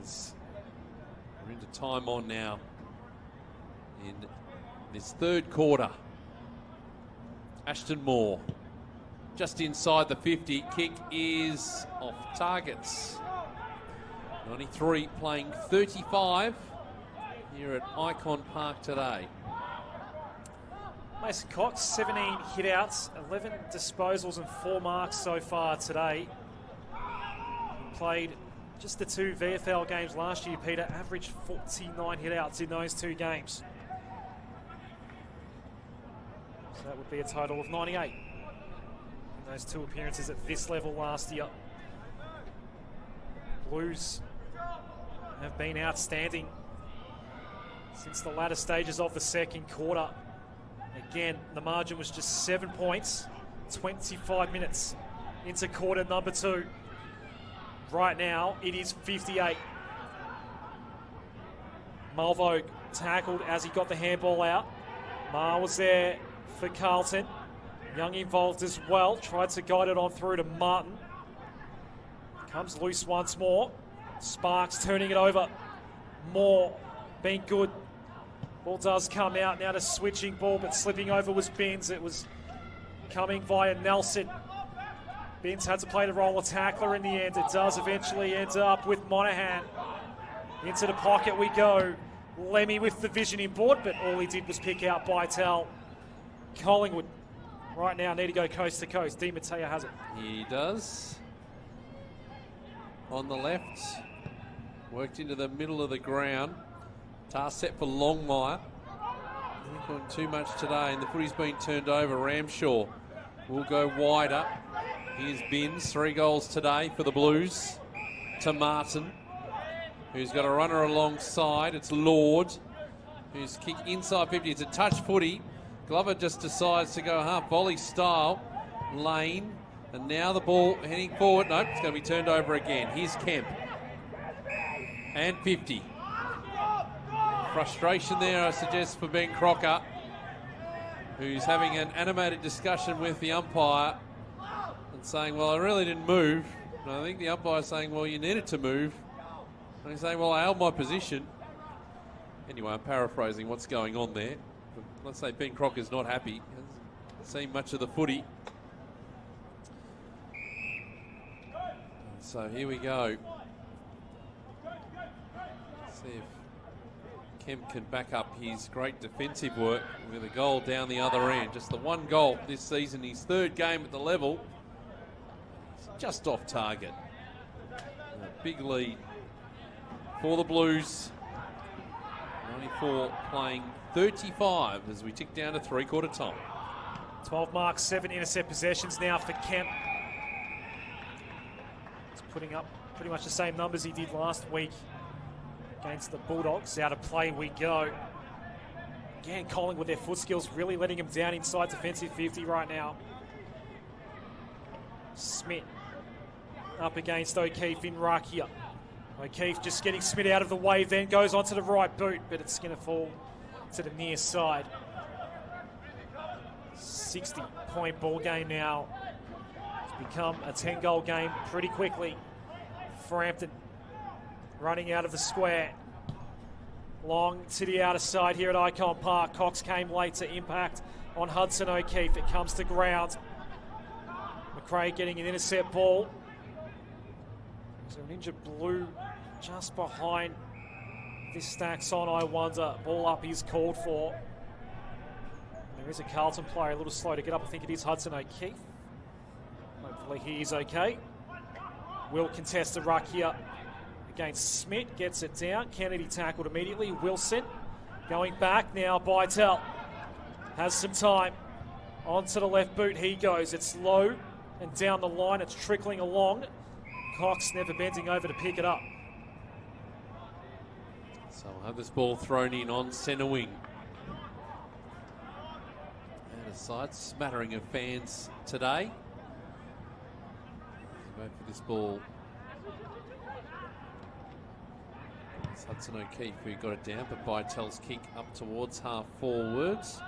As we're into time on now in this third quarter. Ashton Moore just inside the 50. Kick is off targets. 93 playing 35 here at Ikon Park today. Mason Cox, 17 hitouts, 11 disposals, and four marks so far today. Played just the two VFL games last year, Peter, averaged 49 hitouts in those two games. So that would be a total of 98 in those two appearances at this level last year. Blues have been outstanding since the latter stages of the second quarter. Again, the margin was just seven points, 25 minutes into quarter number two. Right now, it is 58. Malvo tackled as he got the handball out. Mar was there for Carlton. Young involved as well. Tried to guide it on through to Martin. Comes loose once more. Sparks turning it over. Moore being good. Ball does come out now to switching ball, but slipping over was Binns. It was coming via Nelson. Binns had to play the role of tackler in the end. It does eventually end up with Monahan. Into the pocket we go. Lemmey with the vision in board, but all he did was pick out Bytel. Collingwood right now need to go coast to coast. Di Matteo has it. He does. On the left, worked into the middle of the ground. Task set for Longmire. Not too much today, and the footy's been turned over. Ramshaw will go wider. Here's Binns, three goals today for the Blues. To Martin, who's got a runner alongside. It's Lord, who's kicked inside 50. It's a touch footy. Glover just decides to go half volley style. Lane, and now the ball heading forward. Nope, it's going to be turned over again. Here's Kemp. And 50. Frustration there, I suggest, for Ben Crocker, who's having an animated discussion with the umpire. and saying, Well, I really didn't move. And I think the umpire's saying, Well, you needed to move. And he's saying, Well, I held my position. Anyway, I'm paraphrasing what's going on there. But let's say Ben Crocker's not happy. He Hasn't seen much of the footy. So here we go. See if Kemp can back up his great defensive work with a goal down the other end. Just the one goal this season, his third game at the level. Just off target. A big lead for the Blues. 94 playing 35 as we tick down to three quarter time. 12 marks, seven intercept possessions now for Kemp. He's putting up pretty much the same numbers he did last week against the Bulldogs. Out of play we go. Again, Colling with their foot skills really letting him down inside defensive 50 right now. Smith up against O'Keeffe in Rakia. O'Keeffe just getting Smith out of the way, then goes onto the right boot, but it's going to fall to the near side. 60 point ball game now. It's become a 10 goal game pretty quickly. Frampton running out of the square. Long to the outer side here at Ikon Park. Cox came late to impact on Hudson O'Keeffe. It comes to ground. McRae getting an intercept ball. Is there an injured blue just behind this stacks on, I wonder. Ball up is called for. There is a Carlton player a little slow to get up. I think it is Hudson O'Keeffe. Hopefully he is okay. Will contest the ruck here against Smith. Gets it down. Kennedy tackled immediately. Wilson going back now. Bytel has some time. Onto the left boot he goes. It's low and down the line. It's trickling along. Cox never bending over to pick it up. So we'll have this ball thrown in on centre wing. And a side smattering of fans today. Wait for this ball. It's Hudson O'Keeffe who got it down, but Bytel's kick up towards half forwards.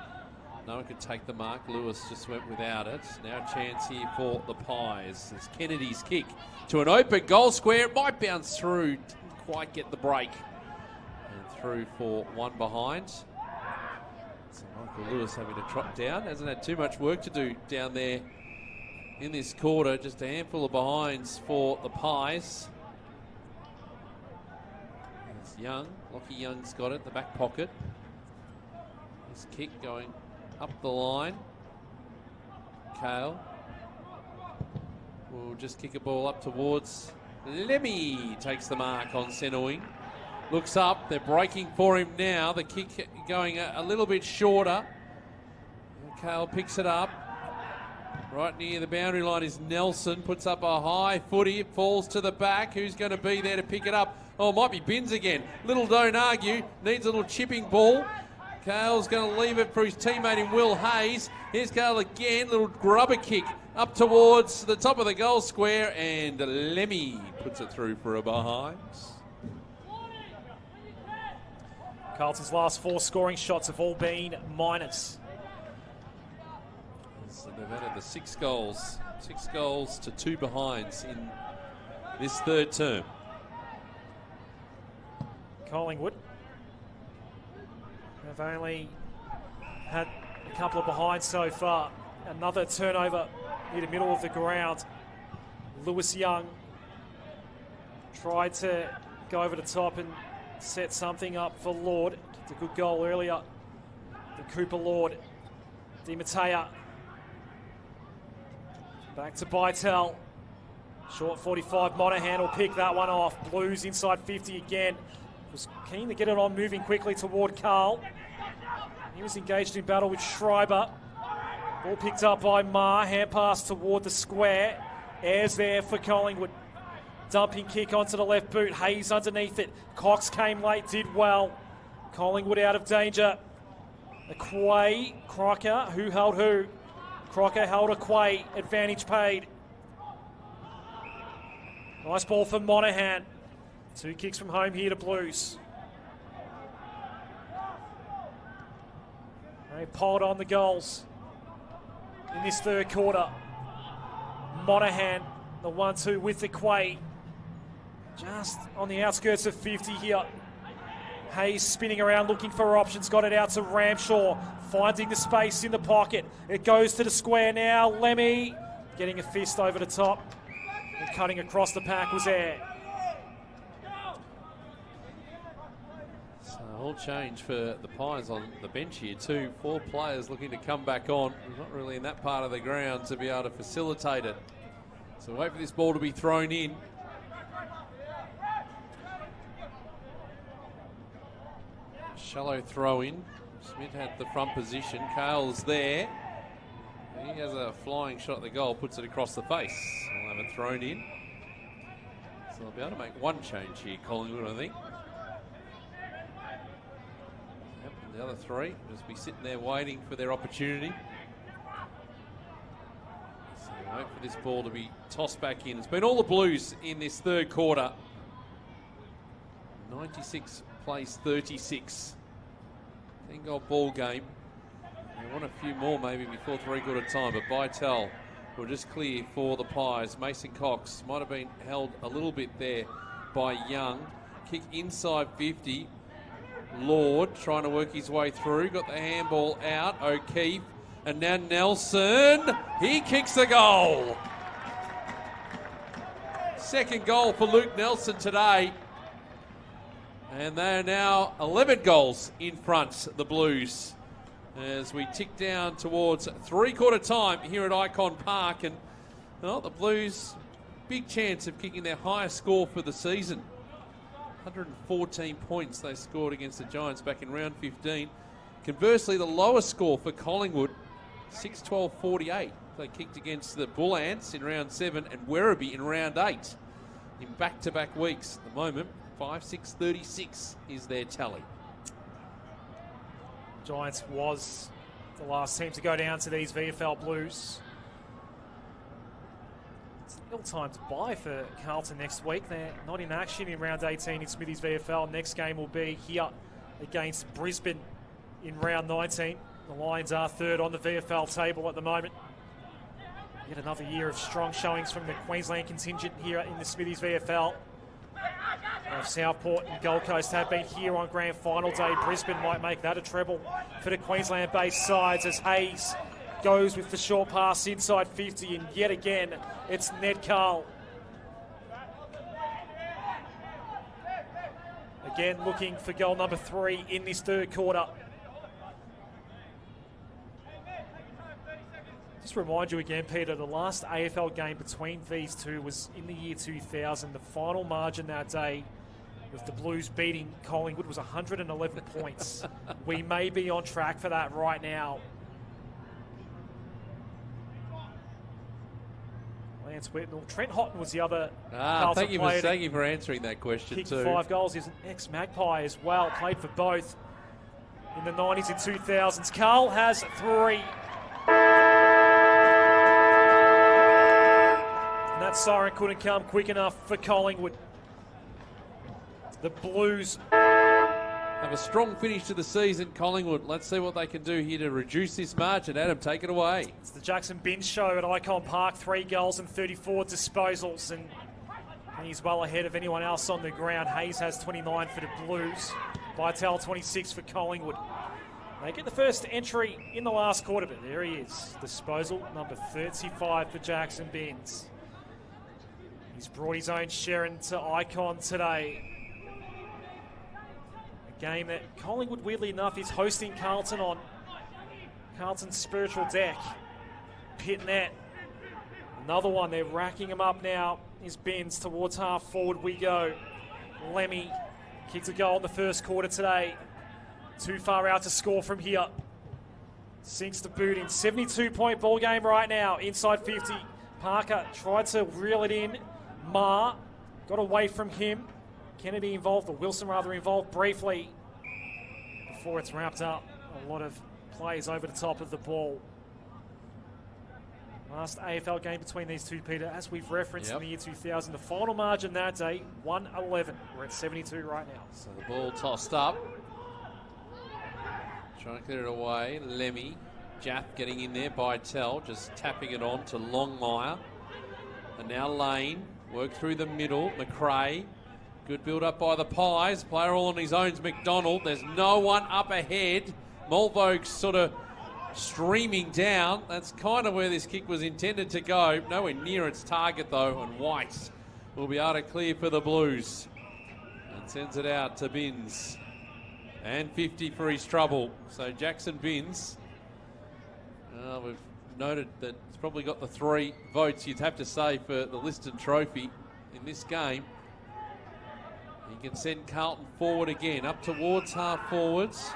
No one could take the mark. Lewis just went without it. Now a chance here for the Pies. It's Kennedy's kick to an open goal square. It might bounce through. Didn't quite get the break. And through for one behind. So Michael Lewis having to trot down. Hasn't had too much work to do down there in this quarter. Just a handful of behinds for the Pies. Young. Lockie Young's got it, in the back pocket. His kick going up the line. Kale will just kick a ball up towards Lemmey. Takes the mark on centre. Looks up. They're breaking for him now. The kick going a, a little bit shorter. Kale picks it up. Right near the boundary line is Nelson. Puts up a high footy. It falls to the back. Who's going to be there to pick it up? Oh, it might be Binns again. Little don't argue. Needs a little chipping ball. Kale's going to leave it for his teammate in Will Hayes. Here's Kale again. Little grubber kick up towards the top of the goal square. And Lemmey puts it through for a behind. Carlton's last four scoring shots have all been minus. So they've added the six goals, six goals to two behinds in this third term. Collingwood have only had a couple of behinds so far. Another turnover near the middle of the ground. Lewis Young tried to go over the top and set something up for Lord. It's a good goal earlier. The Cooper Lord. Di Matteo. Back to Bytel. Short 45. Monahan will pick that one off. Blues inside 50 again. Was keen to get it on moving quickly toward Carl. He was engaged in battle with Schreiber. Ball picked up by Ma. Hand pass toward the square. Airs there for Collingwood. Dumping kick onto the left boot. Hayes underneath it. Cox came late, did well. Collingwood out of danger. A Quay Crocker, who held who? Crocker held Aquay. Advantage paid. Nice ball for Monahan. Two kicks from home here to Blues. They piled on the goals in this third quarter. Monahan, the one-two with the Quay. Just on the outskirts of 50 here. Hayes spinning around looking for options, got it out to Ramshaw, finding the space in the pocket. It goes to the square now. Lemmey getting a fist over the top and cutting across the pack was there. All change for the Pies on the bench here. Two, four players looking to come back on. We're Not really in that part of the ground to be able to facilitate it. So wait for this ball to be thrown in. Shallow throw in. Smith had the front position. Kale's there. He has a flying shot at the goal, puts it across the face. We'll have it thrown in. So they'll be able to make one change here, Collingwood, I think. Yep, and the other three just be sitting there waiting for their opportunity. So wait for this ball to be tossed back in. It's been all the Blues in this third quarter. 96 plays 36. 10 goal ball game. They want a few more maybe before three quarter time, but Bytel will just clear for the Pies. Mason Cox might have been held a little bit there by Young. Kick inside 50. Lord trying to work his way through. Got the handball out. O'Keeffe. And now Nelson. He kicks the goal. Second goal for Luke Nelson today. And they are now 11 goals in front, the Blues, as we tick down towards three quarter time here at Ikon Park. And well, the Blues, big chance of kicking their highest score for the season. 114 points they scored against the Giants back in round 15. Conversely, the lowest score for Collingwood, 6 12 48. They kicked against the Bull Ants in round 7 and Werribee in round 8 in back to back weeks. At the moment, 5 6 36 is their tally. Giants was the last team to go down to these VFL Blues. Ill time to buy for Carlton next week. They're not in action in round 18 in Smithy's VFL. Next game will be here against Brisbane in round 19. The Lions are third on the VFL table at the moment. Yet another year of strong showings from the Queensland contingent here in the Smithy's VFL. Southport and Gold Coast have been here on grand final day. Brisbane might make that a treble for the Queensland based sides as Hayes goes with the short pass inside 50, and yet again it's Ned Carl. Again, looking for goal number three in this third quarter. Just remind you again, Peter, the last AFL game between these two was in the year 2000. The final margin that day with the Blues beating Collingwood was 111 points. We may be on track for that right now. Lance Whitnall. Trent Houghton was the other. Ah, thank you, for, thank you for answering that question kicked too. five goals. He's an ex Magpie as well. Played for both in the 90s and 2000s. Carl has three. And that siren couldn't come quick enough for Collingwood. The Blues Have a strong finish to the season, Collingwood. Let's see what they can do here to reduce this margin. Adam, take it away. It's the Jackson Binns show at Ikon Park. Three goals and 34 disposals. And he's well ahead of anyone else on the ground. Hayes has 29 for the Blues. Bytel 26 for Collingwood. They get the first entry in the last quarter, but there he is. Disposal number 35 for Jackson Binns. He's brought his own Sharon to Ikon today. Game that Collingwood, weirdly enough, is hosting Carlton on. Carlton's spiritual deck. Pittonet. Another one. They're racking him up now. Is Binns towards half forward we go. Lemmey kicks a goal in the first quarter today. Too far out to score from here. Sinks the boot in. 72 point ball game right now. Inside 50. Parker tried to reel it in. Ma got away from him. Kennedy involved, or Wilson rather involved briefly before it's wrapped up. A lot of plays over the top of the ball. Last AFL game between these two, Peter, as we've referenced Yep. in the year 2000, the final margin that day, 111. We're at 72 right now. So the ball tossed up. Trying to clear it away. Lemmey. Jaff getting in there Bytel, just tapping it on to Longmire. And now Lane. Work through the middle. McRae. Good build up by the Pies. Player all on his own is McDonald. There's no one up ahead. Mulvogue sort of streaming down. That's kind of where this kick was intended to go. Nowhere near its target though. And White will be able to clear for the Blues. And sends it out to Binns. And 50 for his trouble. So Jackson Binns. Uh, we've noted that he's probably got the three votes you'd have to say for the Liston Trophy in this game. Can send Carlton forward again, up towards half forwards.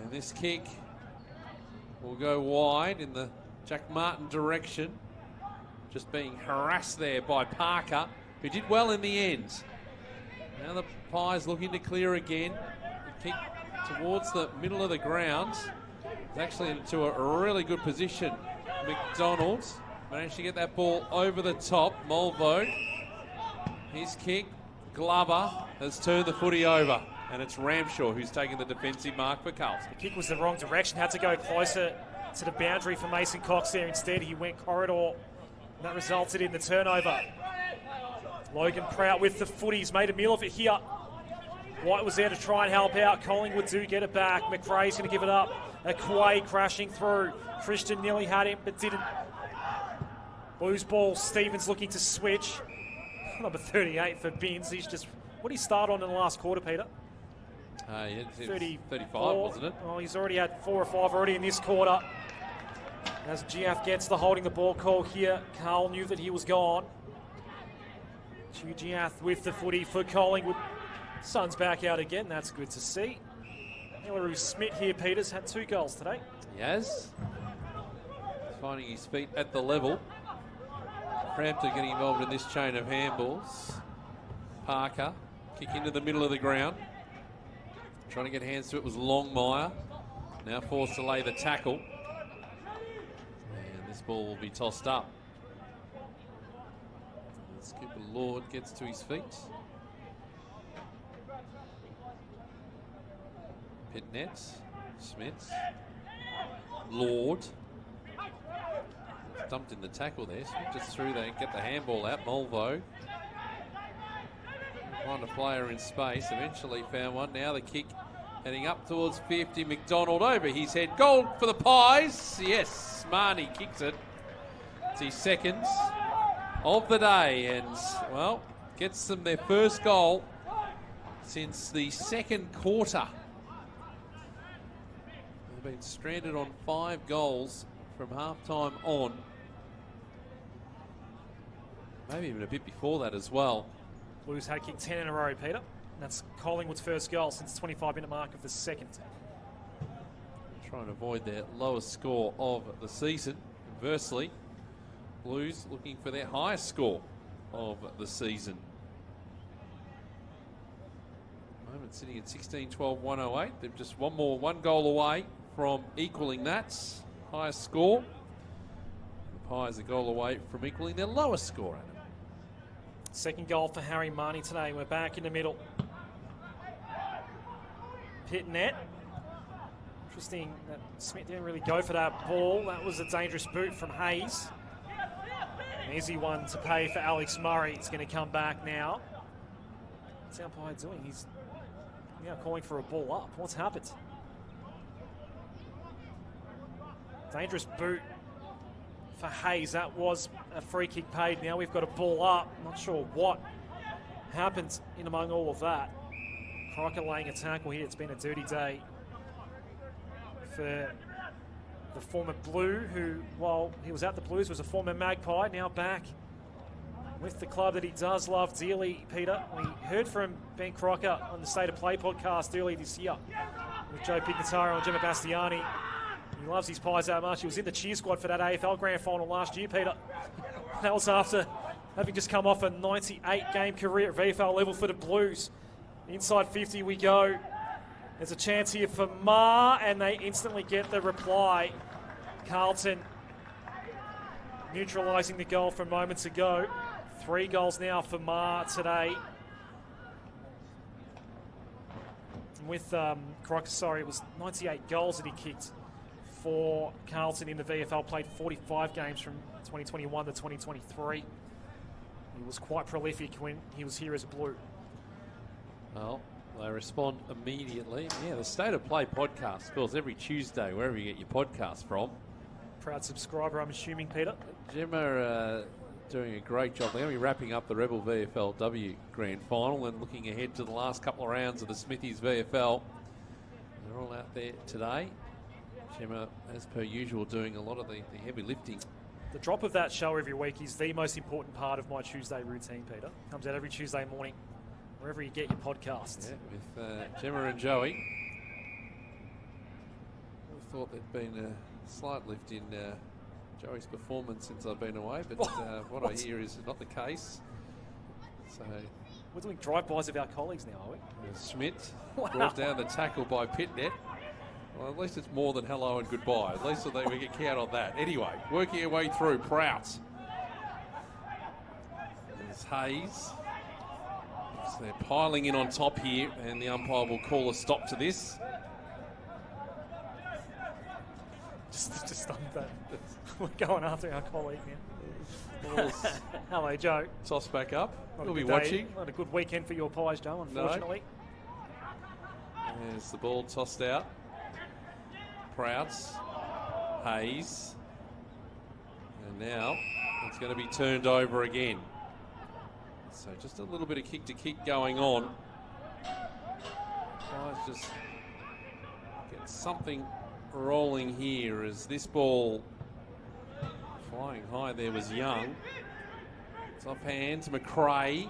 And this kick will go wide in the Jack Martin direction. Just being harassed there by Parker, who did well in the end. Now the Pies looking to clear again. The kick towards the middle of the ground. It's actually into a really good position. McDonald's managed to get that ball over the top. Mulvo, his kick. Glover has turned the footy over. And it's Ramshaw who's taking the defensive mark for Carlton. The kick was the wrong direction. Had to go closer to the boundary for Mason Cox there. Instead, he went corridor. And that resulted in the turnover. Logan Prout with the footy. He's made a meal of it here. White was there to try and help out. Collingwood do get it back. McRae's going to give it up. Aquay crashing through. Christian nearly had him, but didn't. Blues ball. Stevens looking to switch. Number 38 for Binns. He's just. What did he start on in the last quarter, Peter? Uh, yeah, 30, 35, four. wasn't it? Oh, he's already had four or five already in this quarter. As GF gets the holding the ball call here, Carl knew that he was gone. Jiath with the footy for Collingwood. Sun's back out again. That's good to see. Hillary Smith here, Peters, had two goals today. He has. Finding his feet at the level. Frampton getting involved in this chain of handballs. Parker, kick into the middle of the ground. Trying to get hands to it was Longmire. Now forced to lay the tackle. And this ball will be tossed up. Skipper Lord gets to his feet. Pittonet, Smith, Lord. Dumped in the tackle there. Just through there and get the handball out. Mulvo. Find a player in space. Eventually found one. Now the kick heading up towards 50. McDonald over his head. Goal for the Pies. Yes, Marnie kicks it. It's his seconds of the day. And, well, gets them their first goal since the second quarter. They've been stranded on five goals from half time on. Maybe even a bit before that as well. Blues had kicked 10 in a row, Peter. That's Collingwood's first goal since the 25 minute mark of the second. Trying to avoid their lowest score of the season. Conversely, Blues looking for their highest score of the season. Moment sitting at 16 12 108. They're just one more, one goal away from equaling that highest score. The Pies a goal away from equaling their lowest score. Adam. Second goal for Harry Marnie today. We're back in the middle. Pittonet. Interesting that Smith didn't really go for that ball. That was a dangerous boot from Hayes. An easy one to pay for Alex Murray. It's going to come back now. What's umpire doing? He's now calling for a ball up. What's happened? Dangerous boot for Hayes. That was a free kick paid. Now we've got a ball up. Not sure what happens in among all of that. Crocker laying a tackle here. It's been a dirty day for the former Blue, who, while he was at the Blues, was a former Magpie, now back with the club that he does love dearly, Peter. We heard from Ben Crocker on the State of Play podcast earlier this year with Joe Pignataro and Gemma Bastiani. He loves his pies that much. He was in the cheer squad for that AFL Grand Final last year, Peter. That was after having just come off a 98 game career at VFL level for the Blues. Inside 50 we go. There's a chance here for Ma, and they instantly get the reply. Carlton neutralising the goal from moments ago. Three goals now for Ma today. With um, sorry, it was 98 goals that he kicked for Carlton in the VFL, played 45 games from 2021 to 2023. He was quite prolific when he was here as a Blue. Well, they respond immediately. Yeah, the State of Play podcast, of course, every Tuesday, wherever you get your podcast from. Proud subscriber, I'm assuming, Peter. Gemma uh, doing a great job. They're going to be wrapping up the Rebel VFLW Grand Final and looking ahead to the last couple of rounds of the Smithy's VFL. They're all out there today. Gemma, as per usual, doing a lot of the, the heavy lifting. The drop of that show every week is the most important part of my Tuesday routine, Peter. Comes out every Tuesday morning, wherever you get your podcasts. Yeah, with uh, Gemma and Joey. I thought there'd been a slight lift in uh, Joey's performance since I've been away, but uh, what, What? I hear is not the case. So We're doing drive-bys of our colleagues now, are we? Schmidt Wow. brought down the tackle by Pittonet. Well, at least it's more than hello and goodbye. At least they, we can count on that. Anyway, working our way through. Prout. There's Hayes. So they're piling in on top here, and the umpire will call a stop to this. Just, just on that. We're going after our colleague now. Hello, Joe. tossed back up. Not we'll be day- watching. Not a good weekend for your pies, Joe, No. unfortunately. There's the ball tossed out. Prouts. Hayes. And now it's going to be turned over again. So just a little bit of kick to kick going on. Guys just get something rolling here as this ball flying high there was Young. It's off hands. McRae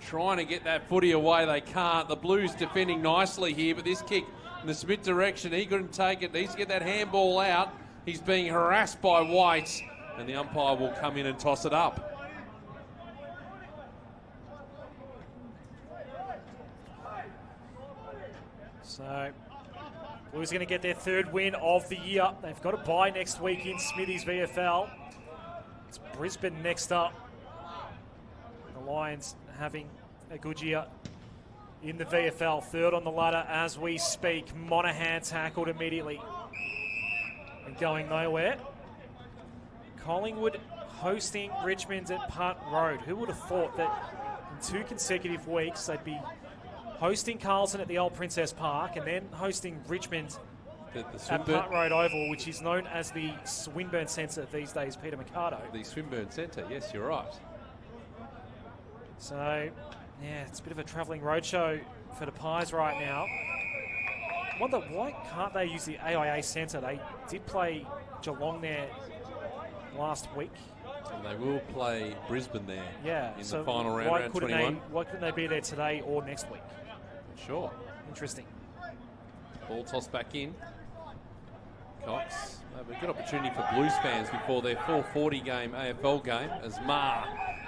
trying to get that footy away. They can't. The Blues defending nicely here, but this kick in the Smith direction, he couldn't take it. Needs to get that handball out. He's being harassed by White, and the umpire will come in and toss it up. So, Blues going to get their third win of the year. They've got a bye next week in Smithy's VFL. It's Brisbane next up. The Lions having a good year in the VFL. Third on the ladder as we speak. Monahan tackled immediately and going nowhere. Collingwood hosting Richmond at Punt Road. Who would have thought that in two consecutive weeks they'd be hosting Carlton at the old Princes Park and then hosting Richmond The, the, at Punt Road Oval, which is known as the Swinburne Centre these days, Peter Mercado. the Swinburne Centre. Yes, you're right. So, yeah, it's a bit of a travelling roadshow for the Pies right now. I wonder why can't they use the AIA Centre? They did play Geelong there last week. And they will play Brisbane there Yeah, in so the final round, why round couldn't 21. They, why couldn't they be there today or next week? Sure. Interesting. Ball tossed back in. Cox. Uh, a good opportunity for Blues fans before their 440 game AFL game as Ma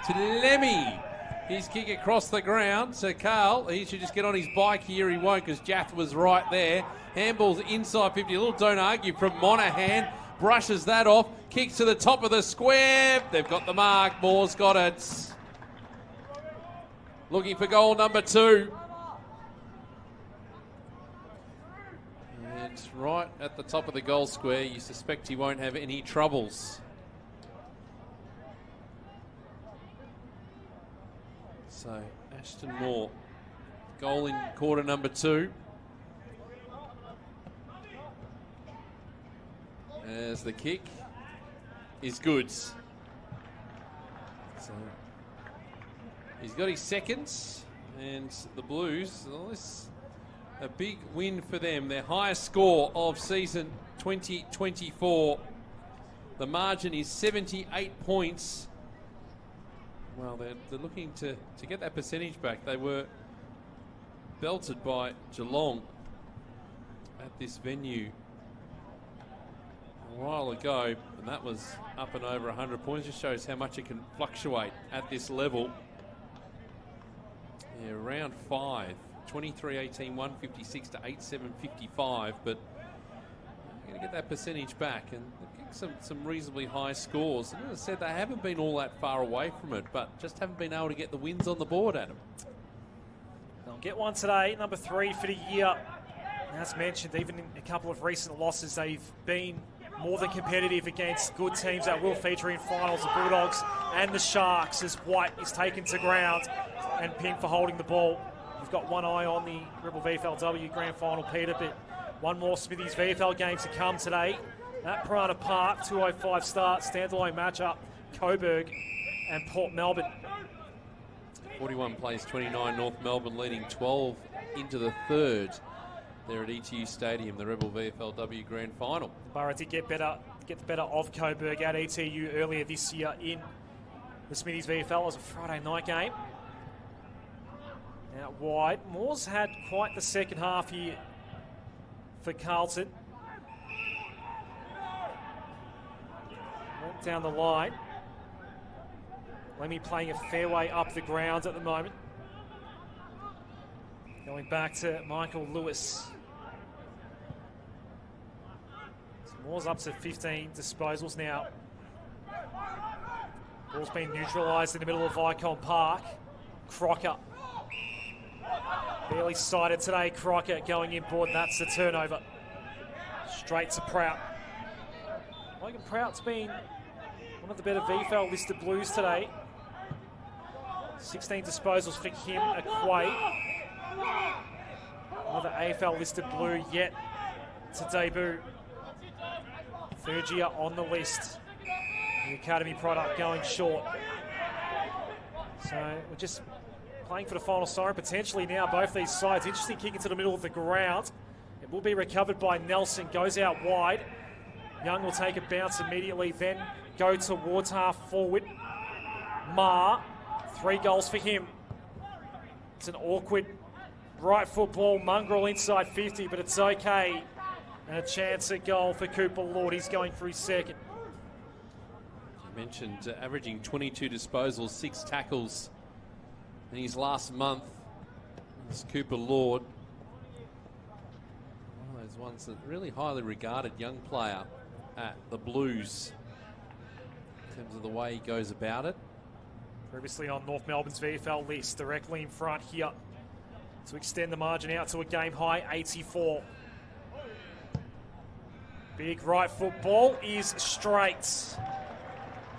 to Lemmey. His kick across the ground So Carl. He should just get on his bike here. He won't because Jiath was right there. Handball's inside 50. A little don't argue from Monahan. Brushes that off. Kicks to the top of the square. They've got the mark. Moore's got it. Looking for goal number two. And right at the top of the goal square, you suspect he won't have any troubles. So, Ashton Moore, goal in quarter number two. As the kick is good. So, he's got his seconds, and the Blues, well, this a big win for them. Their highest score of season 2024. The margin is 78 points. Well, they're, they're looking to, to get that percentage back. They were belted by Geelong at this venue a while ago, and that was up and over 100 points. Just shows how much it can fluctuate at this level. Yeah, round five. 23 18, 156 to 8 7 55. But going to get that percentage back and get some, some reasonably high scores. And as I said, they haven't been all that far away from it, but just haven't been able to get the wins on the board, Adam. They'll get one today, number three for the year As mentioned, even in a couple of recent losses, they've been more than competitive against good teams that will feature in finals, the Bulldogs and the Sharks, as White is taken to ground and pinned for holding the ball. We've got one eye on the Rebel VFLW Grand Final, Peter, but one more Smithy's VFL game to come today at Piranha Park, 205 start, standalone matchup, Coburg and Port Melbourne. 41 plays 29, North Melbourne leading 12 into the third there at ETU Stadium, the Rebel VFLW Grand Final. Borough did get better, get the better of Coburg at ETU earlier this year in the Smithy's VFL as a Friday night game. Now wide, Moore's had quite the second half here for Carlton. Went down the line. Lemmey playing a fairway up the ground at the moment. Going back to Michael Lewis. Moore's up to 15 disposals now. Ball's been neutralised in the middle of Ikon Park. Crocker. Barely sighted today. Crocker going inboard. That's the turnover. Straight to Prout. Logan Prout's been one of the better VFL listed Blues today. 16 disposals for him, a Quay. Another AFL listed blue yet to debut. Third year on the list. The Academy product going short. So we're just playing for the final siren potentially now. Both these sides. Interesting kick into the middle of the ground. It will be recovered by Nelson. Goes out wide. Young will take a bounce immediately, then go towards half forward. Ma Three goals for him. It's an awkward right football, mongrel inside 50, but it's okay. And a chance at goal for Cooper Lord. He's going his second. You mentioned uh, averaging 22 disposals, six tackles in his last month. This Cooper Lord. One of those ones that really highly regarded young player at the Blues in terms of the way he goes about it. Previously on North Melbourne's VFL list, directly in front here to extend the margin out to a game high 84. Big right football is straight.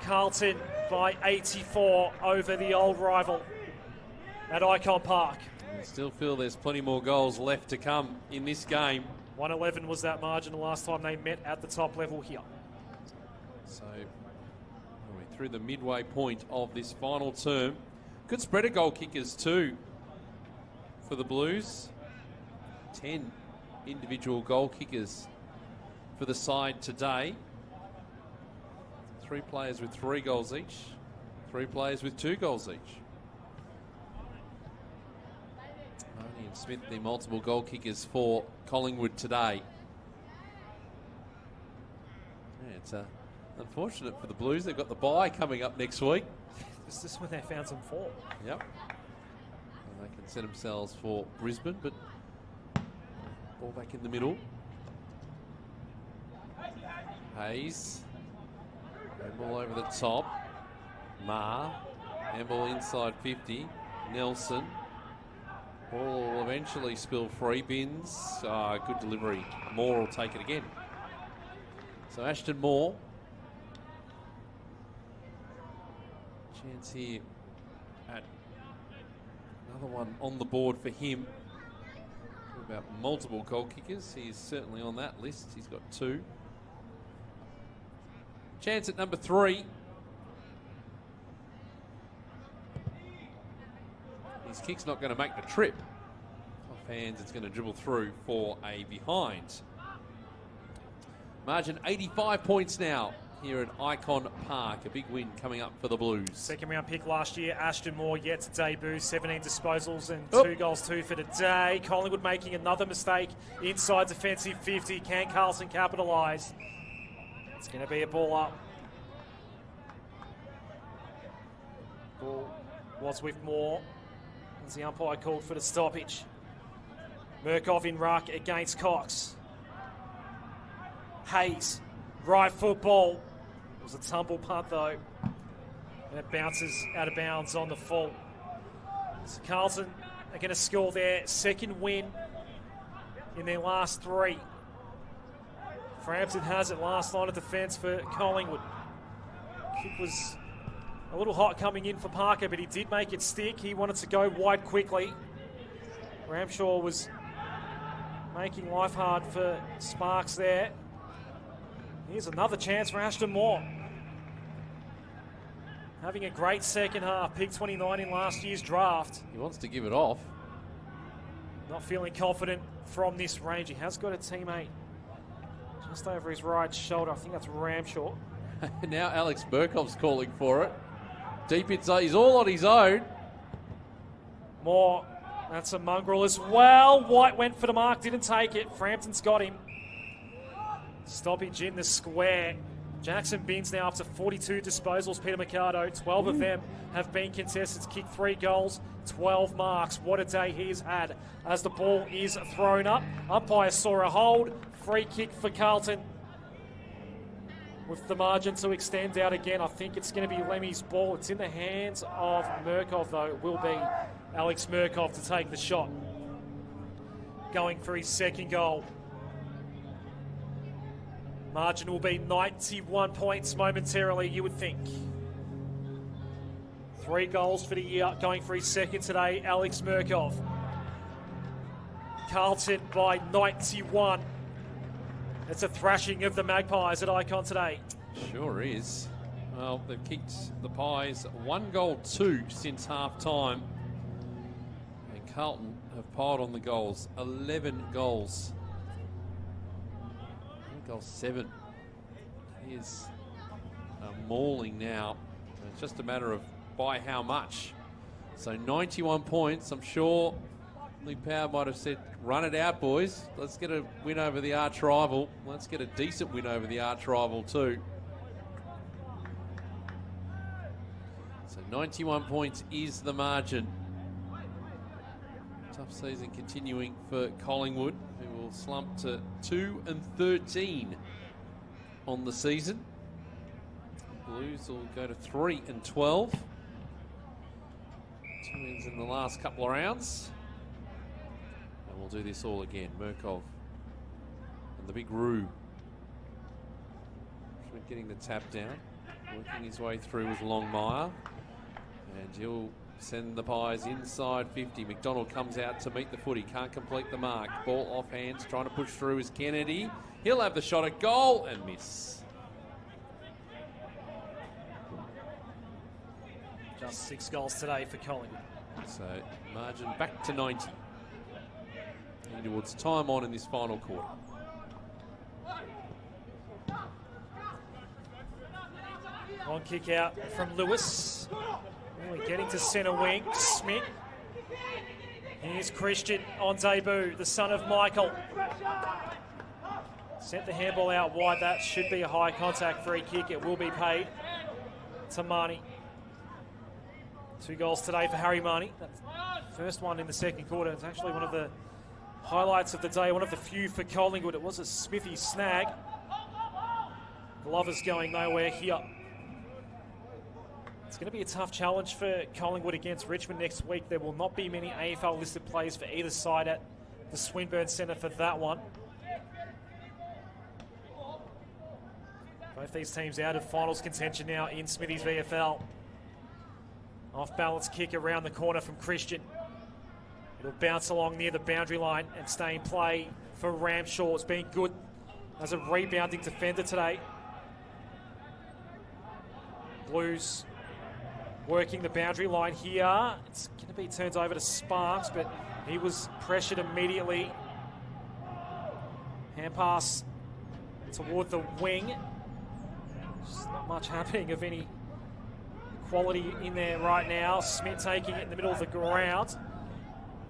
Carlton by 84 over the old rival at Ikon Park. I still feel there's plenty more goals left to come in this game. 111 was that margin the last time they met at the top level here. So through the midway point of this final term. Good spread of goal kickers too for the Blues. 10 individual goal kickers for the side today. Three players with three goals each, three players with two goals each. And Smith, the multiple goal kickers for Collingwood today. Yeah, it's a Unfortunate for the Blues, they've got the bye coming up next week. Is this when they found some form? Yep. And they can set themselves for Brisbane, but uh, ball back in the middle. Hayes. Ball over the top. Ma. Handball inside 50. Nelson. Will eventually spill free. Binns. Uh, good delivery. Moore will take it again. So Ashton Moore chance here at another one on the board for him. About multiple goal kickers. He's certainly on that list. He's got two. Chance at number three. Kick's not going to make the trip. Off hands, it's going to dribble through for a behind. Margin 85 points now here at Ikon Park. A big win coming up for the Blues. Second round pick last year, Ashton Moore yet to debut. 17 disposals and oh. two goals, two for today. Collingwood making another mistake inside defensive 50. Can Carlton capitalise? It's going to be a ball up. Ball was with Moore as the umpire called for the stoppage. Mirkov in ruck against Cox. Hayes, right football it was a tumble punt though. And it bounces out of bounds on the full. So Carlton are going to score their second win in their last three. Frampton has it last line of defence for Collingwood. Kick was a little hot coming in for Parker, but he did make it stick. He wanted to go wide quickly. Ramshaw was making life hard for Sparks there. Here's another chance for Ashton Moore. Having a great second half, pick 29 in last year's draft. He wants to give it off. Not feeling confident from this range. He has got a teammate just over his right shoulder. I think that's Ramshaw. now Alex Mirkov's calling for it. Deep inside, he's all on his own. More. that's a mongrel as well. White went for the mark, didn't take it. Frampton's got him. Stoppage in the square. Jackson Binns now up to 42 disposals. Peter Mercado, 12 of them have been contested. Kicked three goals, 12 marks. What a day he's had as the ball is thrown up. Umpire saw a hold. Free kick for Carlton. With the margin to extend out again, I think it's going to be Lemmy's ball. It's in the hands of Mirkov, though. It will be Alex Mirkov to take the shot. Going for his second goal. Margin will be 91 points momentarily, you would think. Three goals for the year, going for his second today, Alex Mirkov. Carlton by 91. It's a thrashing of the Magpies at Ikon today. Sure is. Well, they've kicked the Pies one goal, two since half time. And Carlton have piled on the goals 11 goals goal seven. He is uh, mauling now. It's just a matter of by how much. So 91 points. I'm sure Lee Power might have said, run it out, boys. Let's get a win over the arch rival. Let's get a decent win over the arch rival, too. So 91 points is the margin. Tough season continuing for Collingwood who will slump to 2 and 13 on the season. Blues will go to 3 and 12. Two wins in the last couple of rounds. We'll do this all again. Mirkov and the big Roo. Getting the tap down. Working his way through with Longmire. And he'll Send the Pies inside 50. McDonald comes out to meet the footy. Can't complete the mark. Ball off hands. Trying to push through is Kennedy. He'll have the shot at goal and miss. Just six goals today for Collingwood. So margin back to 90. Towards time on in this final quarter. On kick out from Lewis. Really getting to centre wing. Smith. Here's Christian on debut, the son of Michael. Sent the handball out wide. That should be a high contact free kick. It will be paid to Marnie. Two goals today for Harry Marnie. first one in the second quarter. It's actually one of the highlights of the day, one of the few for Collingwood. It was a Smithy snag. Glover's going nowhere here. It's going to be a tough challenge for Collingwood against Richmond next week. There will not be many AFL listed players for either side at the Swinburne Centre for that one. Both these teams out of finals contention now in Smithy's VFL. Off balance kick around the corner from Christian. It'll bounce along near the boundary line and stay in play for Ramshaw. It's been good as a rebounding defender today. Blues working the boundary line here. It's going to be turned over to Sparks, but he was pressured immediately. Hand pass toward the wing. Just not much happening of any quality in there right now. Smith taking it in the middle of the ground.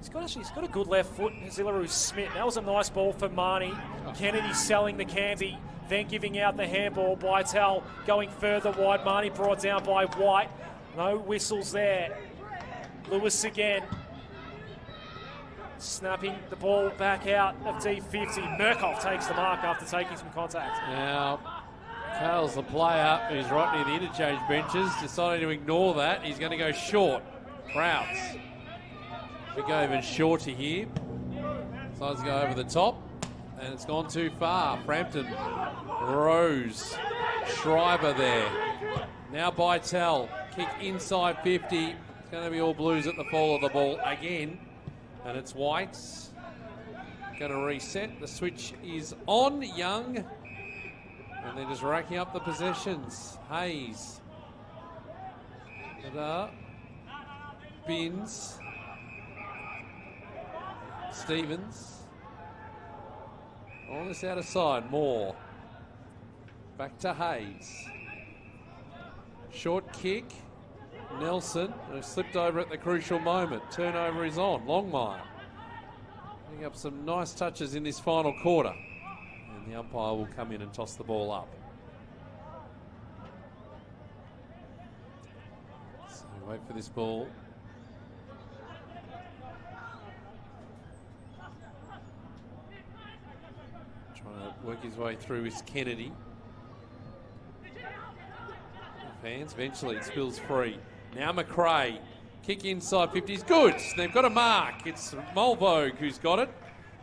He's got actually, he's got a good left foot, Zillaru Smith. That was a nice ball for Marnie. Kennedy selling the candy, then giving out the handball. by Bytel going further wide. Marnie brought down by White. No whistles there. Lewis again. Snapping the ball back out of D50. Mirkov takes the mark after taking some contact. Now, Carl's the player who's right near the interchange benches, deciding to ignore that. He's going to go short. Prouts. We go even shorter here. To go over the top, and it's gone too far. Frampton, Rose, Schreiber there. Now Bytel, kick inside 50. It's going to be all blues at the fall of the ball again. And it's Whites. Going to reset. The switch is on. Young. And they're just racking up the possessions. Hayes. Binns. Stevens. On this outer side, Moore. Back to Hayes. Short kick. Nelson who slipped over at the crucial moment. Turnover is on. Longmire. Picking up some nice touches in this final quarter. And the umpire will come in and toss the ball up. So wait for this ball. Trying to work his way through is Kennedy. Fans, Eventually it spills free. Now McRae. Kick inside 50 is good. They've got a mark. It's Mulvogue who's got it.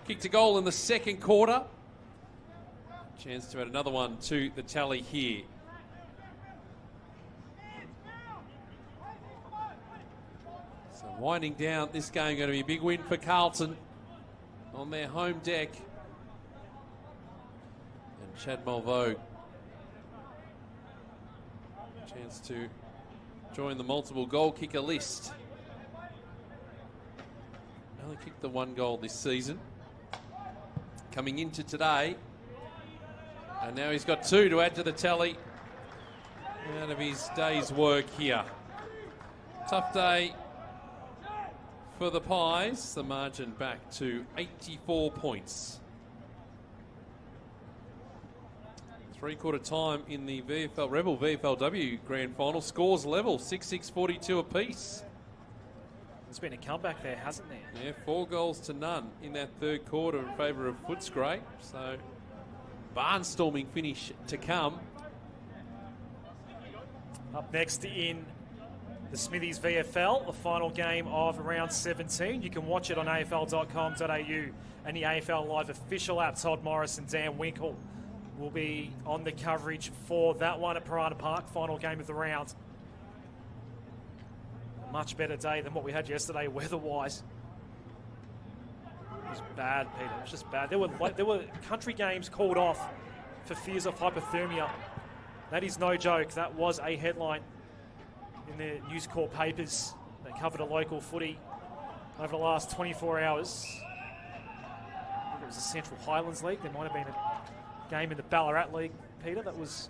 Kicked a goal in the second quarter. Chance to add another one to the tally here. So winding down this game going to be a big win for Carlton on their home deck. Chad Mulvogue chance to join the multiple goal kicker list. Only kicked the one goal this season. Coming into today, and now he's got two to add to the tally out of his day's work here. Tough day for the Pies. The margin back to 84 points. Three quarter time in the VFL Rebel VFLW grand final. Scores level 6 6 42 apiece. There's been a comeback there, hasn't there? Yeah, four goals to none in that third quarter in favour of Footscray. So, barnstorming finish to come. Up next in the Smithy's VFL, the final game of round 17. You can watch it on afl.com.au and the AFL Live official app. Todd Morris and Dan Winkle will be on the coverage for that one at Piranha Park, final game of the round. Much better day than what we had yesterday weather-wise. It was bad, Peter. It was just bad. There were there were country games called off for fears of hypothermia. That is no joke. That was a headline in the News Corp papers that covered a local footy over the last 24 hours. it was the Central Highlands League. There might have been a game in the Ballarat League, Peter, that was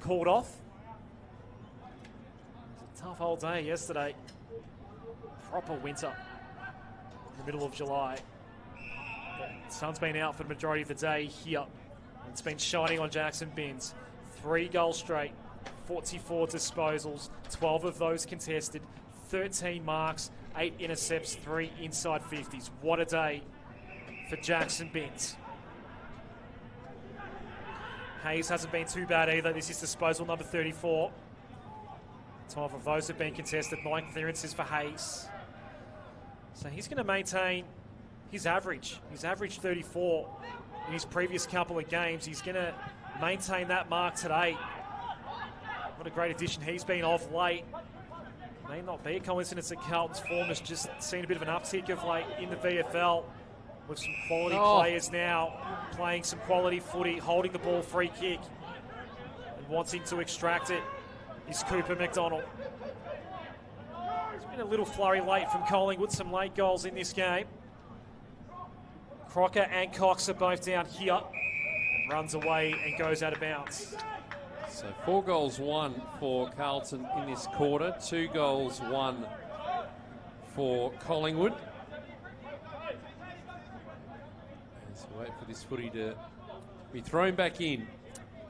called off. It was a tough old day yesterday. Proper winter in the middle of July. The sun's been out for the majority of the day here. It's been shining on Jackson Binns. Three goals straight, 44 disposals, 12 of those contested, 13 marks, 8 intercepts, 3 inside 50s. What a day for Jackson Binns. Hayes hasn't been too bad either. This is disposal number 34. 12 of those have been contested, 9 clearances for Hayes. So he's going to maintain his average. His average 34 in his previous couple of games. He's going to maintain that mark today. What a great addition he's been of late. May not be a coincidence that Carlton's form has just seen a bit of an uptick of late in the VFL with some quality oh. players now playing some quality footy, holding the ball free kick and wanting to extract it is Cooper McDonald. There's been a little flurry late from Collingwood, some late goals in this game. Crocker and Cox are both down here. Runs away and goes out of bounds. So four goals, one for Carlton in this quarter. Two goals, one for Collingwood. So wait for this footy to be thrown back in.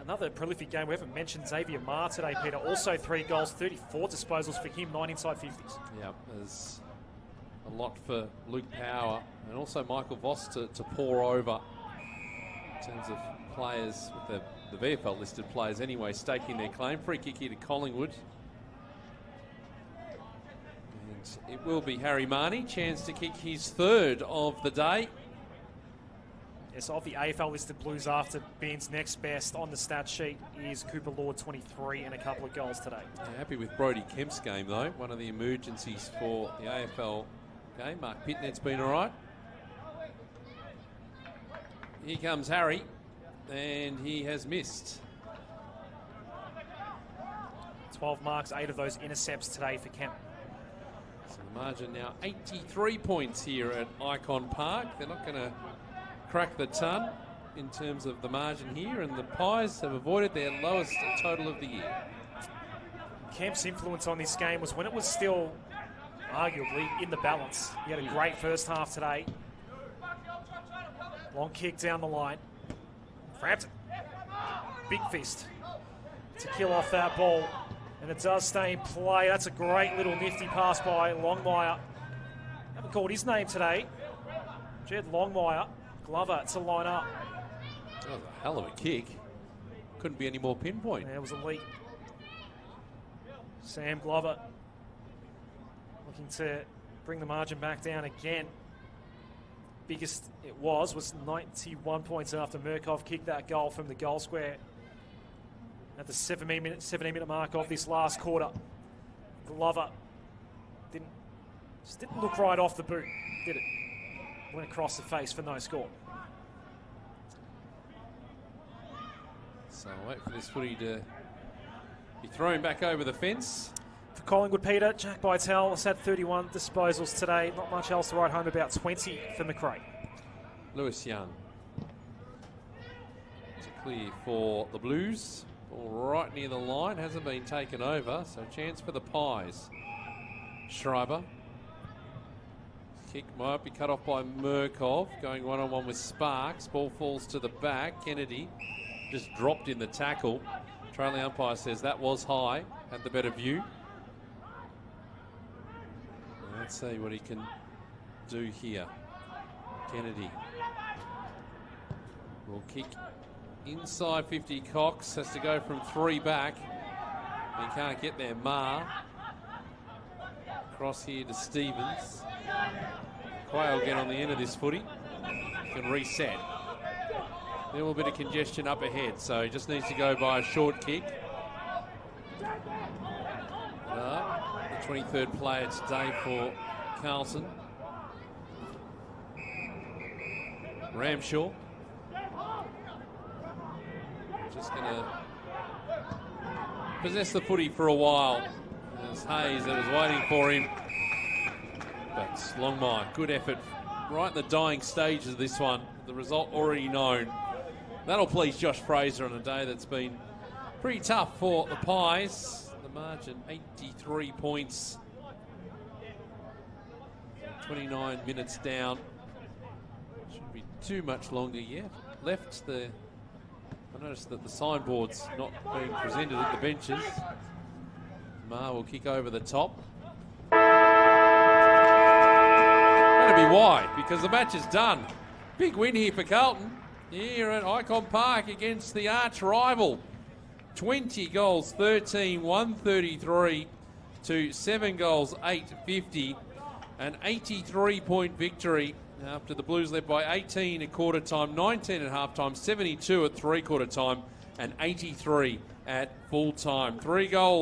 Another prolific game. We haven't mentioned Xavier Maher today, Peter. Also three goals, 34 disposals for him, nine inside 50s. Yeah, there's a lot for Luke Power and also Michael Voss to, to pour over in terms of players, the, the VFL listed players anyway, staking their claim. Free kick here to Collingwood. And it will be Harry Mahoney, chance to kick his third of the day. Yes, of the AFL listed Blues after Ben's next best on the stat sheet is Cooper Lord 23 and a couple of goals today. Yeah, happy with Brodie Kemp's game though. One of the emergencies for the AFL game. Mark Pittonet's been all right. Here comes Harry, and he has missed. 12 marks, eight of those intercepts today for Kemp. So the margin now 83 points here at Ikon Park. They're not going to crack the ton in terms of the margin here, and the Pies have avoided their lowest total of the year. Kemp's influence on this game was when it was still arguably in the balance. He had a great first half today. Long kick down the line. Frampton. Big fist to kill off that ball. And it does stay in play. That's a great little nifty pass by Longmire. Haven't called his name today. Jed Longmire. Glover to line up. That was a hell of a kick. Couldn't be any more pinpoint. Yeah, it was elite. Sam Glover looking to bring the margin back down again. Biggest it was was 91 points after Mirkov kicked that goal from the goal square at the 17 minute, 17 minute mark of this last quarter. Glover didn't just didn't look right off the boot, did it? Went across the face for no score. So I'll wait for this footy to be thrown back over the fence. For Collingwood, Peter, Jack Bytel has had 31 disposals today. Not much else to write home about 20 for McRae. Lewis Young. It's a clear for the Blues. Ball right near the line, hasn't been taken over, so chance for the Pies. Schreiber. Kick might be cut off by Mirkov, going one on one with Sparks. Ball falls to the back. Kennedy just dropped in the tackle. Trailing umpire says that was high, had the better view. Let's see what he can do here. Kennedy will kick inside 50. Cox has to go from three back. He can't get there. Ma. Cross here to Stevens. Quayle get on the end of this footy. Can reset. A little bit of congestion up ahead, so he just needs to go by a short kick. Uh, the 23rd player today for Carlton. Ramshaw. Just going to possess the footy for a while. There's Hayes that was waiting for him. But Longmire, good effort right in the dying stages of this one. The result already known. That'll please Josh Fraser on a day that's been pretty tough for the Pies. The margin 83 points. 29 minutes down. Shouldn't be too much longer yet. Left the. I noticed that the signboard's not being presented at the benches. Ma will kick over the top. That'll be why, because the match is done. Big win here for Carlton. Here at Ikon Park against the arch rival. 20 goals, 13, 133 to 7 goals, 850. An 83 point victory after the Blues led by 18 at quarter time, 19 at half time, 72 at three quarter time, and 83 at full time. Three goals.